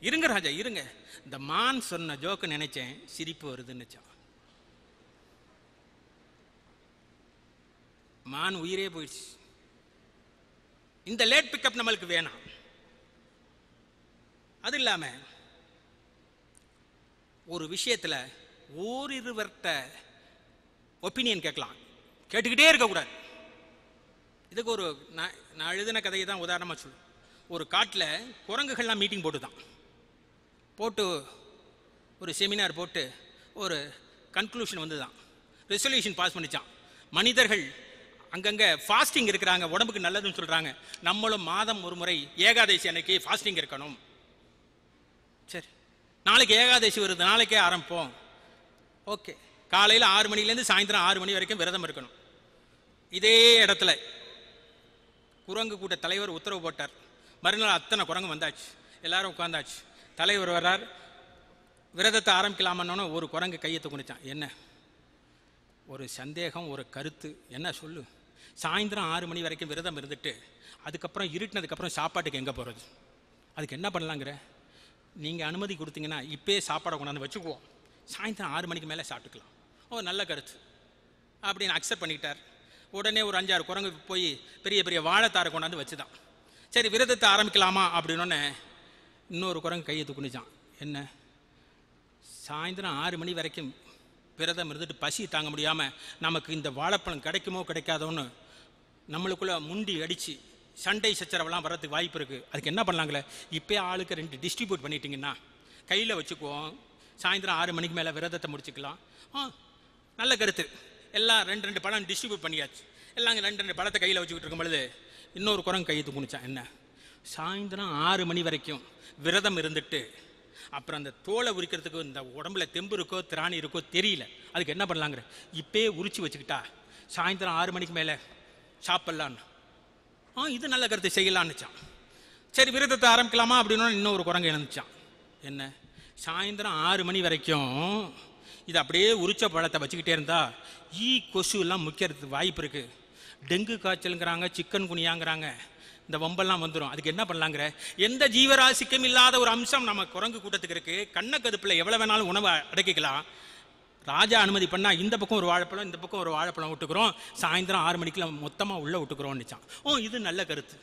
இருங்க ராஜா இருங்க. இந்த மான் சொன்ன ஜோக்கு நினைச்சேன் சிரிப்பு வருதுன்னு மான் உயிரே போயிடுச்சு. இந்த லேட் பிக்கப் நம்மளுக்கு வேணாம். அது இல்லாமல் ஒரு விஷயத்தில் ஓரிருவர்கிட்ட ஒப்பீனியன் கேட்கலாம். கேட்டுக்கிட்டே இருக்கக்கூடாது இதுக்கு ஒரு நான் நான் எழுதின கதையை தான் உதாரணமாக சொல்லு. ஒரு காட்டில் குரங்குகள்லாம் மீட்டிங் போட்டு தான் போட்டு ஒரு செமினார் போட்டு ஒரு கன்க்ளூஷன் வந்து தான் ரெசல்யூஷன் பாஸ் பண்ணிச்சான். மனிதர்கள் அங்கங்கே ஃபாஸ்டிங் இருக்கிறாங்க உடம்புக்கு நல்லதுன்னு சொல்கிறாங்க நம்மளும் மாதம் ஒரு முறை ஏகாதசி அன்னைக்கு ஃபாஸ்டிங் இருக்கணும். சரி. நாளைக்கு ஏகாதசி வருது நாளைக்கே ஆரம்பிப்போம். ஓகே. காலையில் ஆறு மணிலேருந்து சாயந்தரம் ஆறு மணி வரைக்கும் விரதம் இருக்கணும். இதே இடத்துல குரங்கு கூட்ட தலைவர் உத்தரவு போட்டார். மறுநாள் அத்தனை குரங்கு வந்தாச்சு. எல்லாரும் உட்காந்தாச்சு தலைவர் வர்றார். விரதத்தை ஆரம்பிக்கலாமன்னொன்னு ஒரு குரங்கு கையத்தை குனிச்சான். என்ன? ஒரு சந்தேகம் ஒரு கருத்து. என்ன சொல்லு? சாயந்தரம் ஆறு மணி வரைக்கும் விரதம் இருந்துட்டு அதுக்கப்புறம் இருட்டினதுக்கப்புறம் சாப்பாட்டுக்கு எங்கே போகிறது அதுக்கு என்ன பண்ணலாங்கிற? நீங்கள் அனுமதி கொடுத்தீங்கன்னா இப்போயே சாப்பாடை கொண்டாந்து வச்சுக்குவோம். சாயந்தரம் ஆறு மணிக்கு மேலே சாப்பிட்டுக்கலாம். ஓ நல்ல கருத்து. அப்படின்னு அக்செப்ட் பண்ணிக்கிட்டார். உடனே ஒரு அஞ்சாறு குரங்கு போய் பெரிய பெரிய வாழைத்தாரை கொண்டாந்து வச்சுதான். சரி விரதத்தை ஆரம்பிக்கலாமா அப்படின்னோடனே இன்னொரு குரங்கு கையை துக்குனிச்சான் என்ன? சாயந்தரம் ஆறு மணி வரைக்கும் விரதம் இருந்துட்டு பசி தாங்க முடியாமல் நமக்கு இந்த வாழைப்பழம் கிடைக்குமோ கிடைக்காதோன்னு நம்மளுக்குள்ளே முண்டி அடித்து சண்டை சச்சரவெல்லாம் வர்றதுக்கு வாய்ப்பு இருக்குது அதுக்கு என்ன பண்ணலாங்களே? இப்போயே ஆளுக்கு ரெண்டு டிஸ்ட்ரிபியூட் பண்ணிட்டீங்கன்னா கையில் வச்சுக்குவோம். சாயந்தரம் ஆறு மணிக்கு மேலே விரதத்தை முடிச்சுக்கலாம். ஆ நல்ல கருத்து. எல்லாம் ரெண்டு ரெண்டு பழம் டிஸ்ட்ரிபியூட் பண்ணியாச்சு. எல்லாம் ரெண்டு ரெண்டு பழத்தை கையில் வச்சுக்கிட்டு இருக்கும் பொழுது இன்னொரு குரங்கு கையை துணிச்சான் என்ன? சாயந்தரம் ஆறு மணி வரைக்கும் விரதம் இருந்துட்டு அப்புறம் அந்த தோலை உரிக்கிறதுக்கு இந்த உடம்புல தெம்பு இருக்கோ திராணி இருக்கோ தெரியல. அதுக்கு என்ன பண்ணலாங்கிற? இப்பயே உரிச்சு வச்சுக்கிட்டா சாயந்தரம் ஆறு மணிக்கு மேலே சாப்பிட்லான்னு. ஆ இது நல்ல கருத்து செய்யலான்னுச்சான் சரி விரதத்தை ஆரம்பிக்கலாமா அப்படின்னு இன்னொரு குரங்கு எழுந்துச்சான். என்ன? சாயந்தரம் ஆறு மணி வரைக்கும் இது அப்படியே உரிச்ச பழத்தை வச்சுக்கிட்டே இருந்தா ஈ கொசு எல்லாம் முக்கிறதுக்கு வாய்ப்பு இருக்குது டெங்கு காய்ச்சலுங்கிறாங்க சிக்கன் குனியாங்கிறாங்க இந்த வம்பெல்லாம் வந்துடும் அதுக்கு என்ன பண்ணலாங்கிற? எந்த ஜீவராசிக்கும் இல்லாத ஒரு அம்சம் நம்ம குரங்கு கூட்டத்துக்கு இருக்குது கண்ணக்கதுப்பில் எவ்வளோ வேணாலும் உணவை அடக்கிக்கலாம். ராஜா அனுமதி பண்ணால் இந்த பக்கம் ஒரு வாழைப்பழம் இந்த பக்கம் ஒரு வாழைப்பழம் விட்டுக்கிறோம். சாயந்தரம் ஆறு மணிக்கெலாம் மொத்தமாக உள்ளே விட்டுக்கிறோம்னுச்சான் ஓ இது நல்ல கருத்து.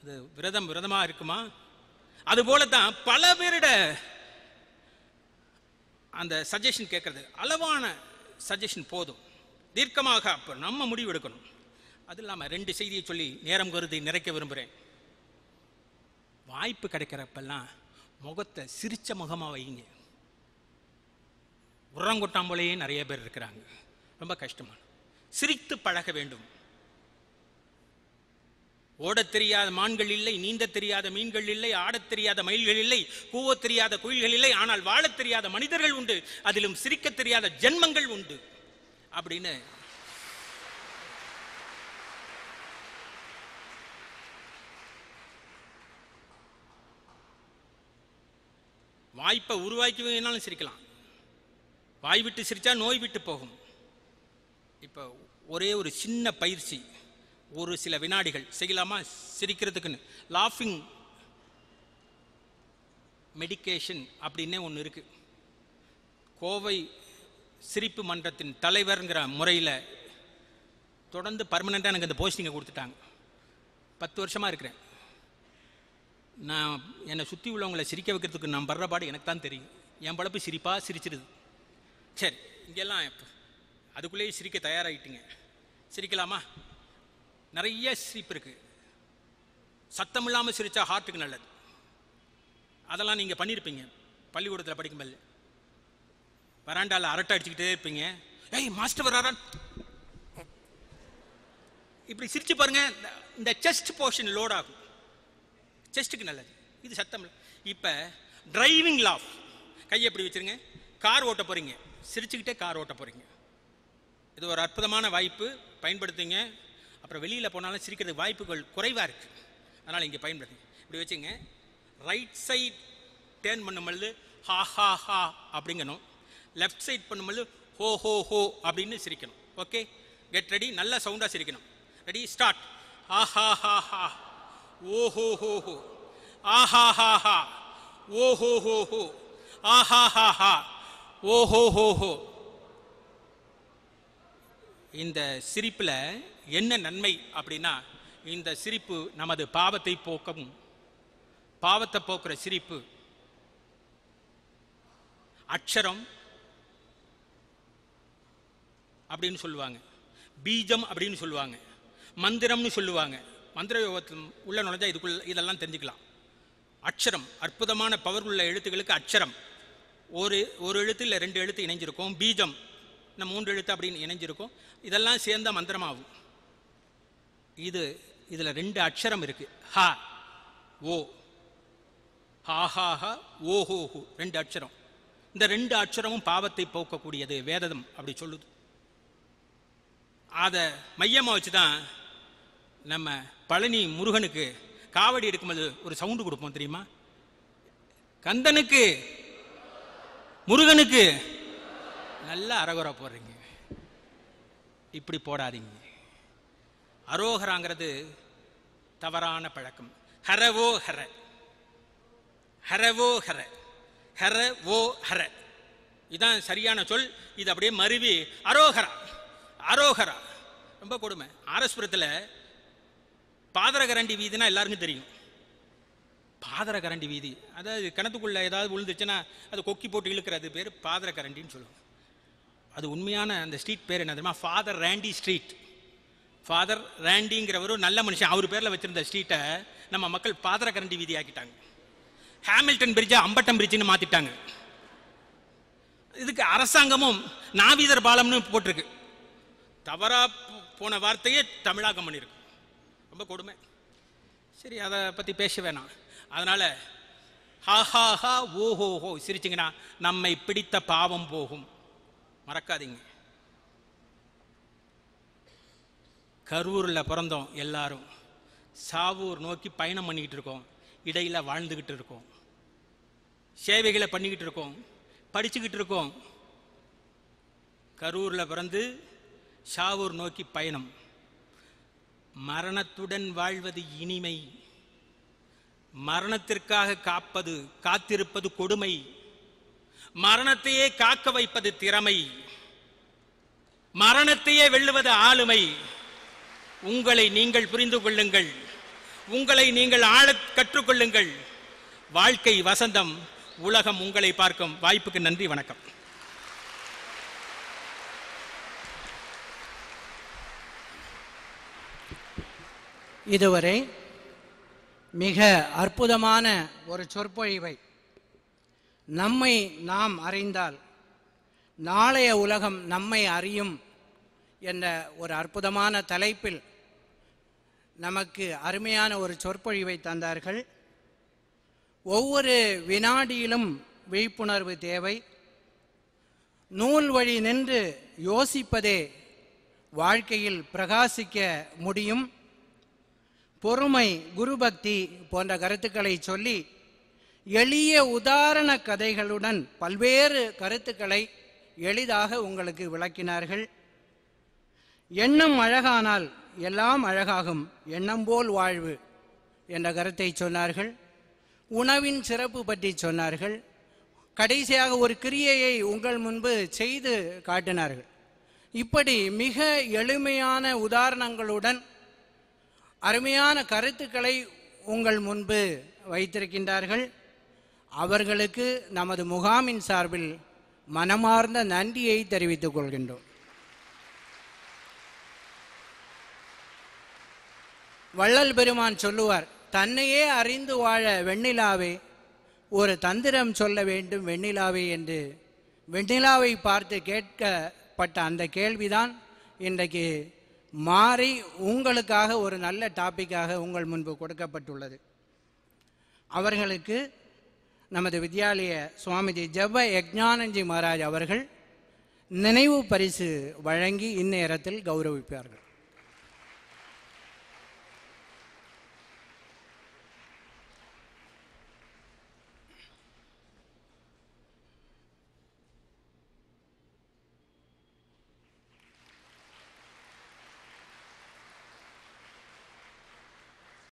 அது விரதம் விரதமாக இருக்குமா? அது தான் பல பேரிட அந்த சஜஷன் கேட்குறது அளவான சஜஷன் போதும். தீர்க்கமாக அப்போ நம்ம முடிவு எடுக்கணும். அது இல்லாமல் ரெண்டு செய்தியை சொல்லி நேரம் கருதி நிறைக்க விரும்புகிறேன் வாய்ப்பு கிடைக்கிறப்பெல்லாம் முகத்தை சிரிச்ச முகமாக வைங்க. உரங்கொட்டாம்பலேயே நிறைய பேர் இருக்கிறாங்க. ரொம்ப கஷ்டமான. சிரித்து பழக வேண்டும். ஓடத் தெரியாத மான்கள் இல்லை நீந்தத் தெரியாத மீன்கள் இல்லை ஆடத் தெரியாத மயில்கள் இல்லை கூவத் தெரியாத குயில்கள் இல்லை ஆனால் வாழத் தெரியாத மனிதர்கள் உண்டு அதிலும் சிரிக்கத் தெரியாத ஜென்மங்கள் உண்டு. அப்படின்னு வாய்ப்பை உருவாக்கி வேணாலும் சிரிக்கலாம். வாய் விட்டு சிரித்தா நோய் விட்டு போகும். இப்போ ஒரே ஒரு சின்ன பயிற்சி ஒரு சில வினாடிகள் செய்யலாமா? சிரிக்கிறதுக்குன்னு. லாஃபிங் மெடிக்கேஷன் அப்படின்னே ஒன்று இருக்குது கோவை சிரிப்பு மன்றத்தின் தலைவருங்கிற முறையில் தொடர்ந்து பர்மனெண்ட்டாக எனக்கு அந்த போஸ்டிங்கை கொடுத்துட்டாங்க. பத்து வருஷமாக இருக்கிறேன். நான் என்னை சுற்றி உள்ளவங்களை சிரிக்க வைக்கிறதுக்கு நான் படுற பாடு எனக்கு தான் தெரியும். என் பழப்பு சிரிப்பாக சிரிச்சிடுது சரி இங்கெல்லாம் இப்போ. அதுக்குள்ளேயே சிரிக்க தயாராகிட்டுங்க சிரிக்கலாமா? நிறைய சிரிப்பு இருக்குது சத்தம் இல்லாமல் சிரித்தா ஹார்ட்டுக்கு நல்லது. அதெல்லாம் நீங்கள் பண்ணியிருப்பீங்க பள்ளிக்கூடத்தில் படிக்கும்போது வராண்டாவில் அரட்டை அடிச்சுக்கிட்டே இருப்பீங்க. ஏய் மாஸ்டர் வராரா? இப்படி சிரிச்சு பாருங்க. இந்த- செஸ்ட் போர்ஷன் லோட் ஆகும். செஸ்ட்டுக்கு நல்லது. இது சத்தம் இல்லை. இப்போ டிரைவிங் லாஃப் கையை எப்படி வச்சிருங்க? கார் ஓட்ட போறீங்க. சிரிச்சுக்கிட்டே கார் ஓட்ட போறீங்க. இது ஒரு அற்புதமான வாய்ப்பு. பயன்படுத்துங்க. அப்புறம் வெளியில் போனாலும் சிரிக்கிறதுக்கு வாய்ப்புகள் குறைவாக இருக்குது அதனால் இங்கே பயன்படுத்துங்க. இப்படி வச்சுங்க. ரைட் சைட் டேர்ன் பண்ணும்பொழுது ஹா ஹா ஹா அப்படிங்கணும். லெஃப்ட் சைட் பண்ணும்பொழுது ஹோ ஹோ ஹோ அப்படின்னு சிரிக்கணும். ஓகே கெட் ரெடி நல்ல சவுண்டாக சிரிக்கணும். ரெடி ஸ்டார்ட் ஆ ஹா ஹா ஹா. ஓ ஹோ ஹோ ஹோ. ஆ ஹா ஹா ஹா. ஓ ஹோ ஹோ ஹோ. ஆ ஹா ஹா ஹா. ஓஹோ ஹோஹோ இந்த சிரிப்பில் என்ன நன்மை அப்படின்னா இந்த சிரிப்பு நமது பாவத்தை போக்கவும். பாவத்தை போக்குற சிரிப்பு. அக்ஷரம் அப்படின்னு சொல்லுவாங்க. பீஜம் அப்படின்னு சொல்லுவாங்க. மந்திரம்னு சொல்லுவாங்க. மந்திர யோகத்தில் உள்ள நுழைஞ்சா இதுக்குள்ள இதெல்லாம் தெரிஞ்சுக்கலாம். அக்ஷரம் அற்புதமான பவர் உள்ள எழுத்துக்களுக்கு அக்ஷரம். ஒரு ஒரு எழுத்து இல்லை ரெண்டு எழுத்து இணைஞ்சிருக்கும். பீஜம் நம்ம மூன்று எழுத்து அப்படின்னு இணைஞ்சிருக்கும். இதெல்லாம் சேர்ந்த மந்திரமாகும். இது இதில் ரெண்டு அக்ஷரம் இருக்கு. ஹ ஓ ஹா ஓஹோஹு ரெண்டு அக்ஷரம். இந்த ரெண்டு அக்ஷரமும் பாவத்தை போக்கக்கூடியது வேதம் அப்படி சொல்லுது. அதை மையமாக வச்சு தான் நம்ம பழனி முருகனுக்கு காவடி எடுக்கும்போது ஒரு சவுண்டு கொடுப்போம் தெரியுமா? கந்தனுக்கு முருகனுக்கு நல்லா அரகுரா போடுறீங்க. இப்படி போடாதீங்க. அரோகராங்கிறது தவறான பழக்கம். ஹரவோ ஹர. ஹரவோ ஹர. ஹர ஓ ஹர. இதான் சரியான சொல். இது அப்படியே மருவி. அரோகரா. அரோகரா. ரொம்ப கொடுமை. ஆரஸ்புரத்தில் பாதரகரண்டி வீதினா எல்லாருக்கும் தெரியும். பாதர கரண்டி வீதி. அதாவது கிணத்துக்குள்ள ஏதாவது விழுந்துச்சுன்னா அது கொக்கி போட்டு இழுக்கிறது பேர் பாதரகரண்டின்னு சொல்லுவாங்க. அது உண்மையான அந்த ஸ்ட்ரீட் பேர் என்ன தெரியுமா? ஃபாதர் ரேண்டி ஸ்ட்ரீட் ஃபாதர் ரேண்டிங்கிறவரும் நல்ல மனுஷன். அவர் பேரில் வச்சிருந்த ஸ்ட்ரீட்டை நம்ம மக்கள் பாதரகரண்டி வீதி ஆக்கிட்டாங்க. ஹாமில்டன் பிரிட்ஜை அம்பட்டம் பிரிட்ஜ்னு மாற்றிட்டாங்க இதுக்கு அரசாங்கமும் நாவீதர் பாலம்னு போட்டிருக்கு. தவறாக போ- போன வார்த்தையே தமிழாக்கம் பண்ணியிருக்கு ரொம்ப கொடுமை. சரி அதை பற்றி பேச வேணாம். அதனால் ஹா ஹா ஹா சிரிச்சிங்கன்னா நம்மை பிடித்த பாவம் போகும். மறக்காதீங்க. கரூரில் பிறந்தோம் எல்லாரும். சாவூர் நோக்கி பயணம் பண்ணிக்கிட்டு இருக்கோம். இடையில் வாழ்ந்துக்கிட்டு இருக்கோம். சேவைகளை பண்ணிக்கிட்டு இருக்கோம். படிச்சுக்கிட்டு இருக்கோம். கரூரில் பிறந்து சாவூர் நோக்கி பயணம். மரணத்துடன் வாழ்வது இனிமை. மரணத்திற்காக காப்பது காத்திருப்பது கொடுமை. மரணத்தையே காக்க வைப்பது திறமை. மரணத்தையே வெல்லுவது ஆளுமை. உங்களை நீங்கள் புரிந்து கொள்ளுங்கள். உங்களை நீங்கள் ஆழ கற்றுக்கொள்ளுங்கள். வாழ்க்கை வசந்தம் உலகம் உங்களை பார்க்கும். வாய்ப்புக்கு நன்றி வணக்கம். இதுவரை மிக அற்புதமான ஒரு சொற்பொழிவை. நம்மை நாம் அறிந்தால் நாளைய உலகம் நம்மை அறியும் என்ற ஒரு அற்புதமான தலைப்பில் நமக்கு அருமையான ஒரு சொற்பொழிவை தந்தார்கள். ஒவ்வொரு வினாடியிலும் விழிப்புணர்வு தேவை. நூல் வழி நின்று யோசிப்பதே வாழ்க்கையில் பிரகாசிக்க முடியும். பொறுமை குருபக்தி போன்ற கருத்துக்களை சொல்லி எளிய உதாரண கதைகளுடன் பல்வேறு கருத்துக்களை எளிதாக உங்களுக்கு விளக்கினார்கள். எண்ணம் அழகானால் எல்லாம் அழகாகும் எண்ணம் போல் வாழ்வு என்ற கருத்தை சொன்னார்கள். உணவின் சிறப்பு பற்றி சொன்னார்கள். கடைசியாக ஒரு கிரியையை உங்கள் முன்பு செய்து காட்டினார்கள். இப்படி மிக எளிமையான உதாரணங்களுடன் அருமையான கருத்துக்களை உங்கள் முன்பு வைத்திருக்கின்றார்கள். அவர்களுக்கு நமது முகாமின் சார்பில் மனமார்ந்த நன்றியை தெரிவித்துக் கொள்கின்றோம். வள்ளல் பெருமான் சொல்லுவார் தன்னையே அறிந்து வாழ வெண்ணிலாவே ஒரு தந்திரம் சொல்ல வேண்டும் வெண்ணிலாவே என்று வெண்ணிலாவை பார்த்து கேட்கப்பட்ட அந்த கேள்விதான் இன்றைக்கு மாறி உங்களுக்காக ஒரு நல்ல டாப்பிக்காக உங்கள் முன்பு கொடுக்கப்பட்டுள்ளது. அவர்களுக்கு நமது வித்யாலய சுவாமிஜி ஜவ்வ யக்ஞானஞ்சி மகாராஜ் அவர்கள் நினைவு பரிசு வழங்கி இந்நேரத்தில் கௌரவிப்பார்கள்.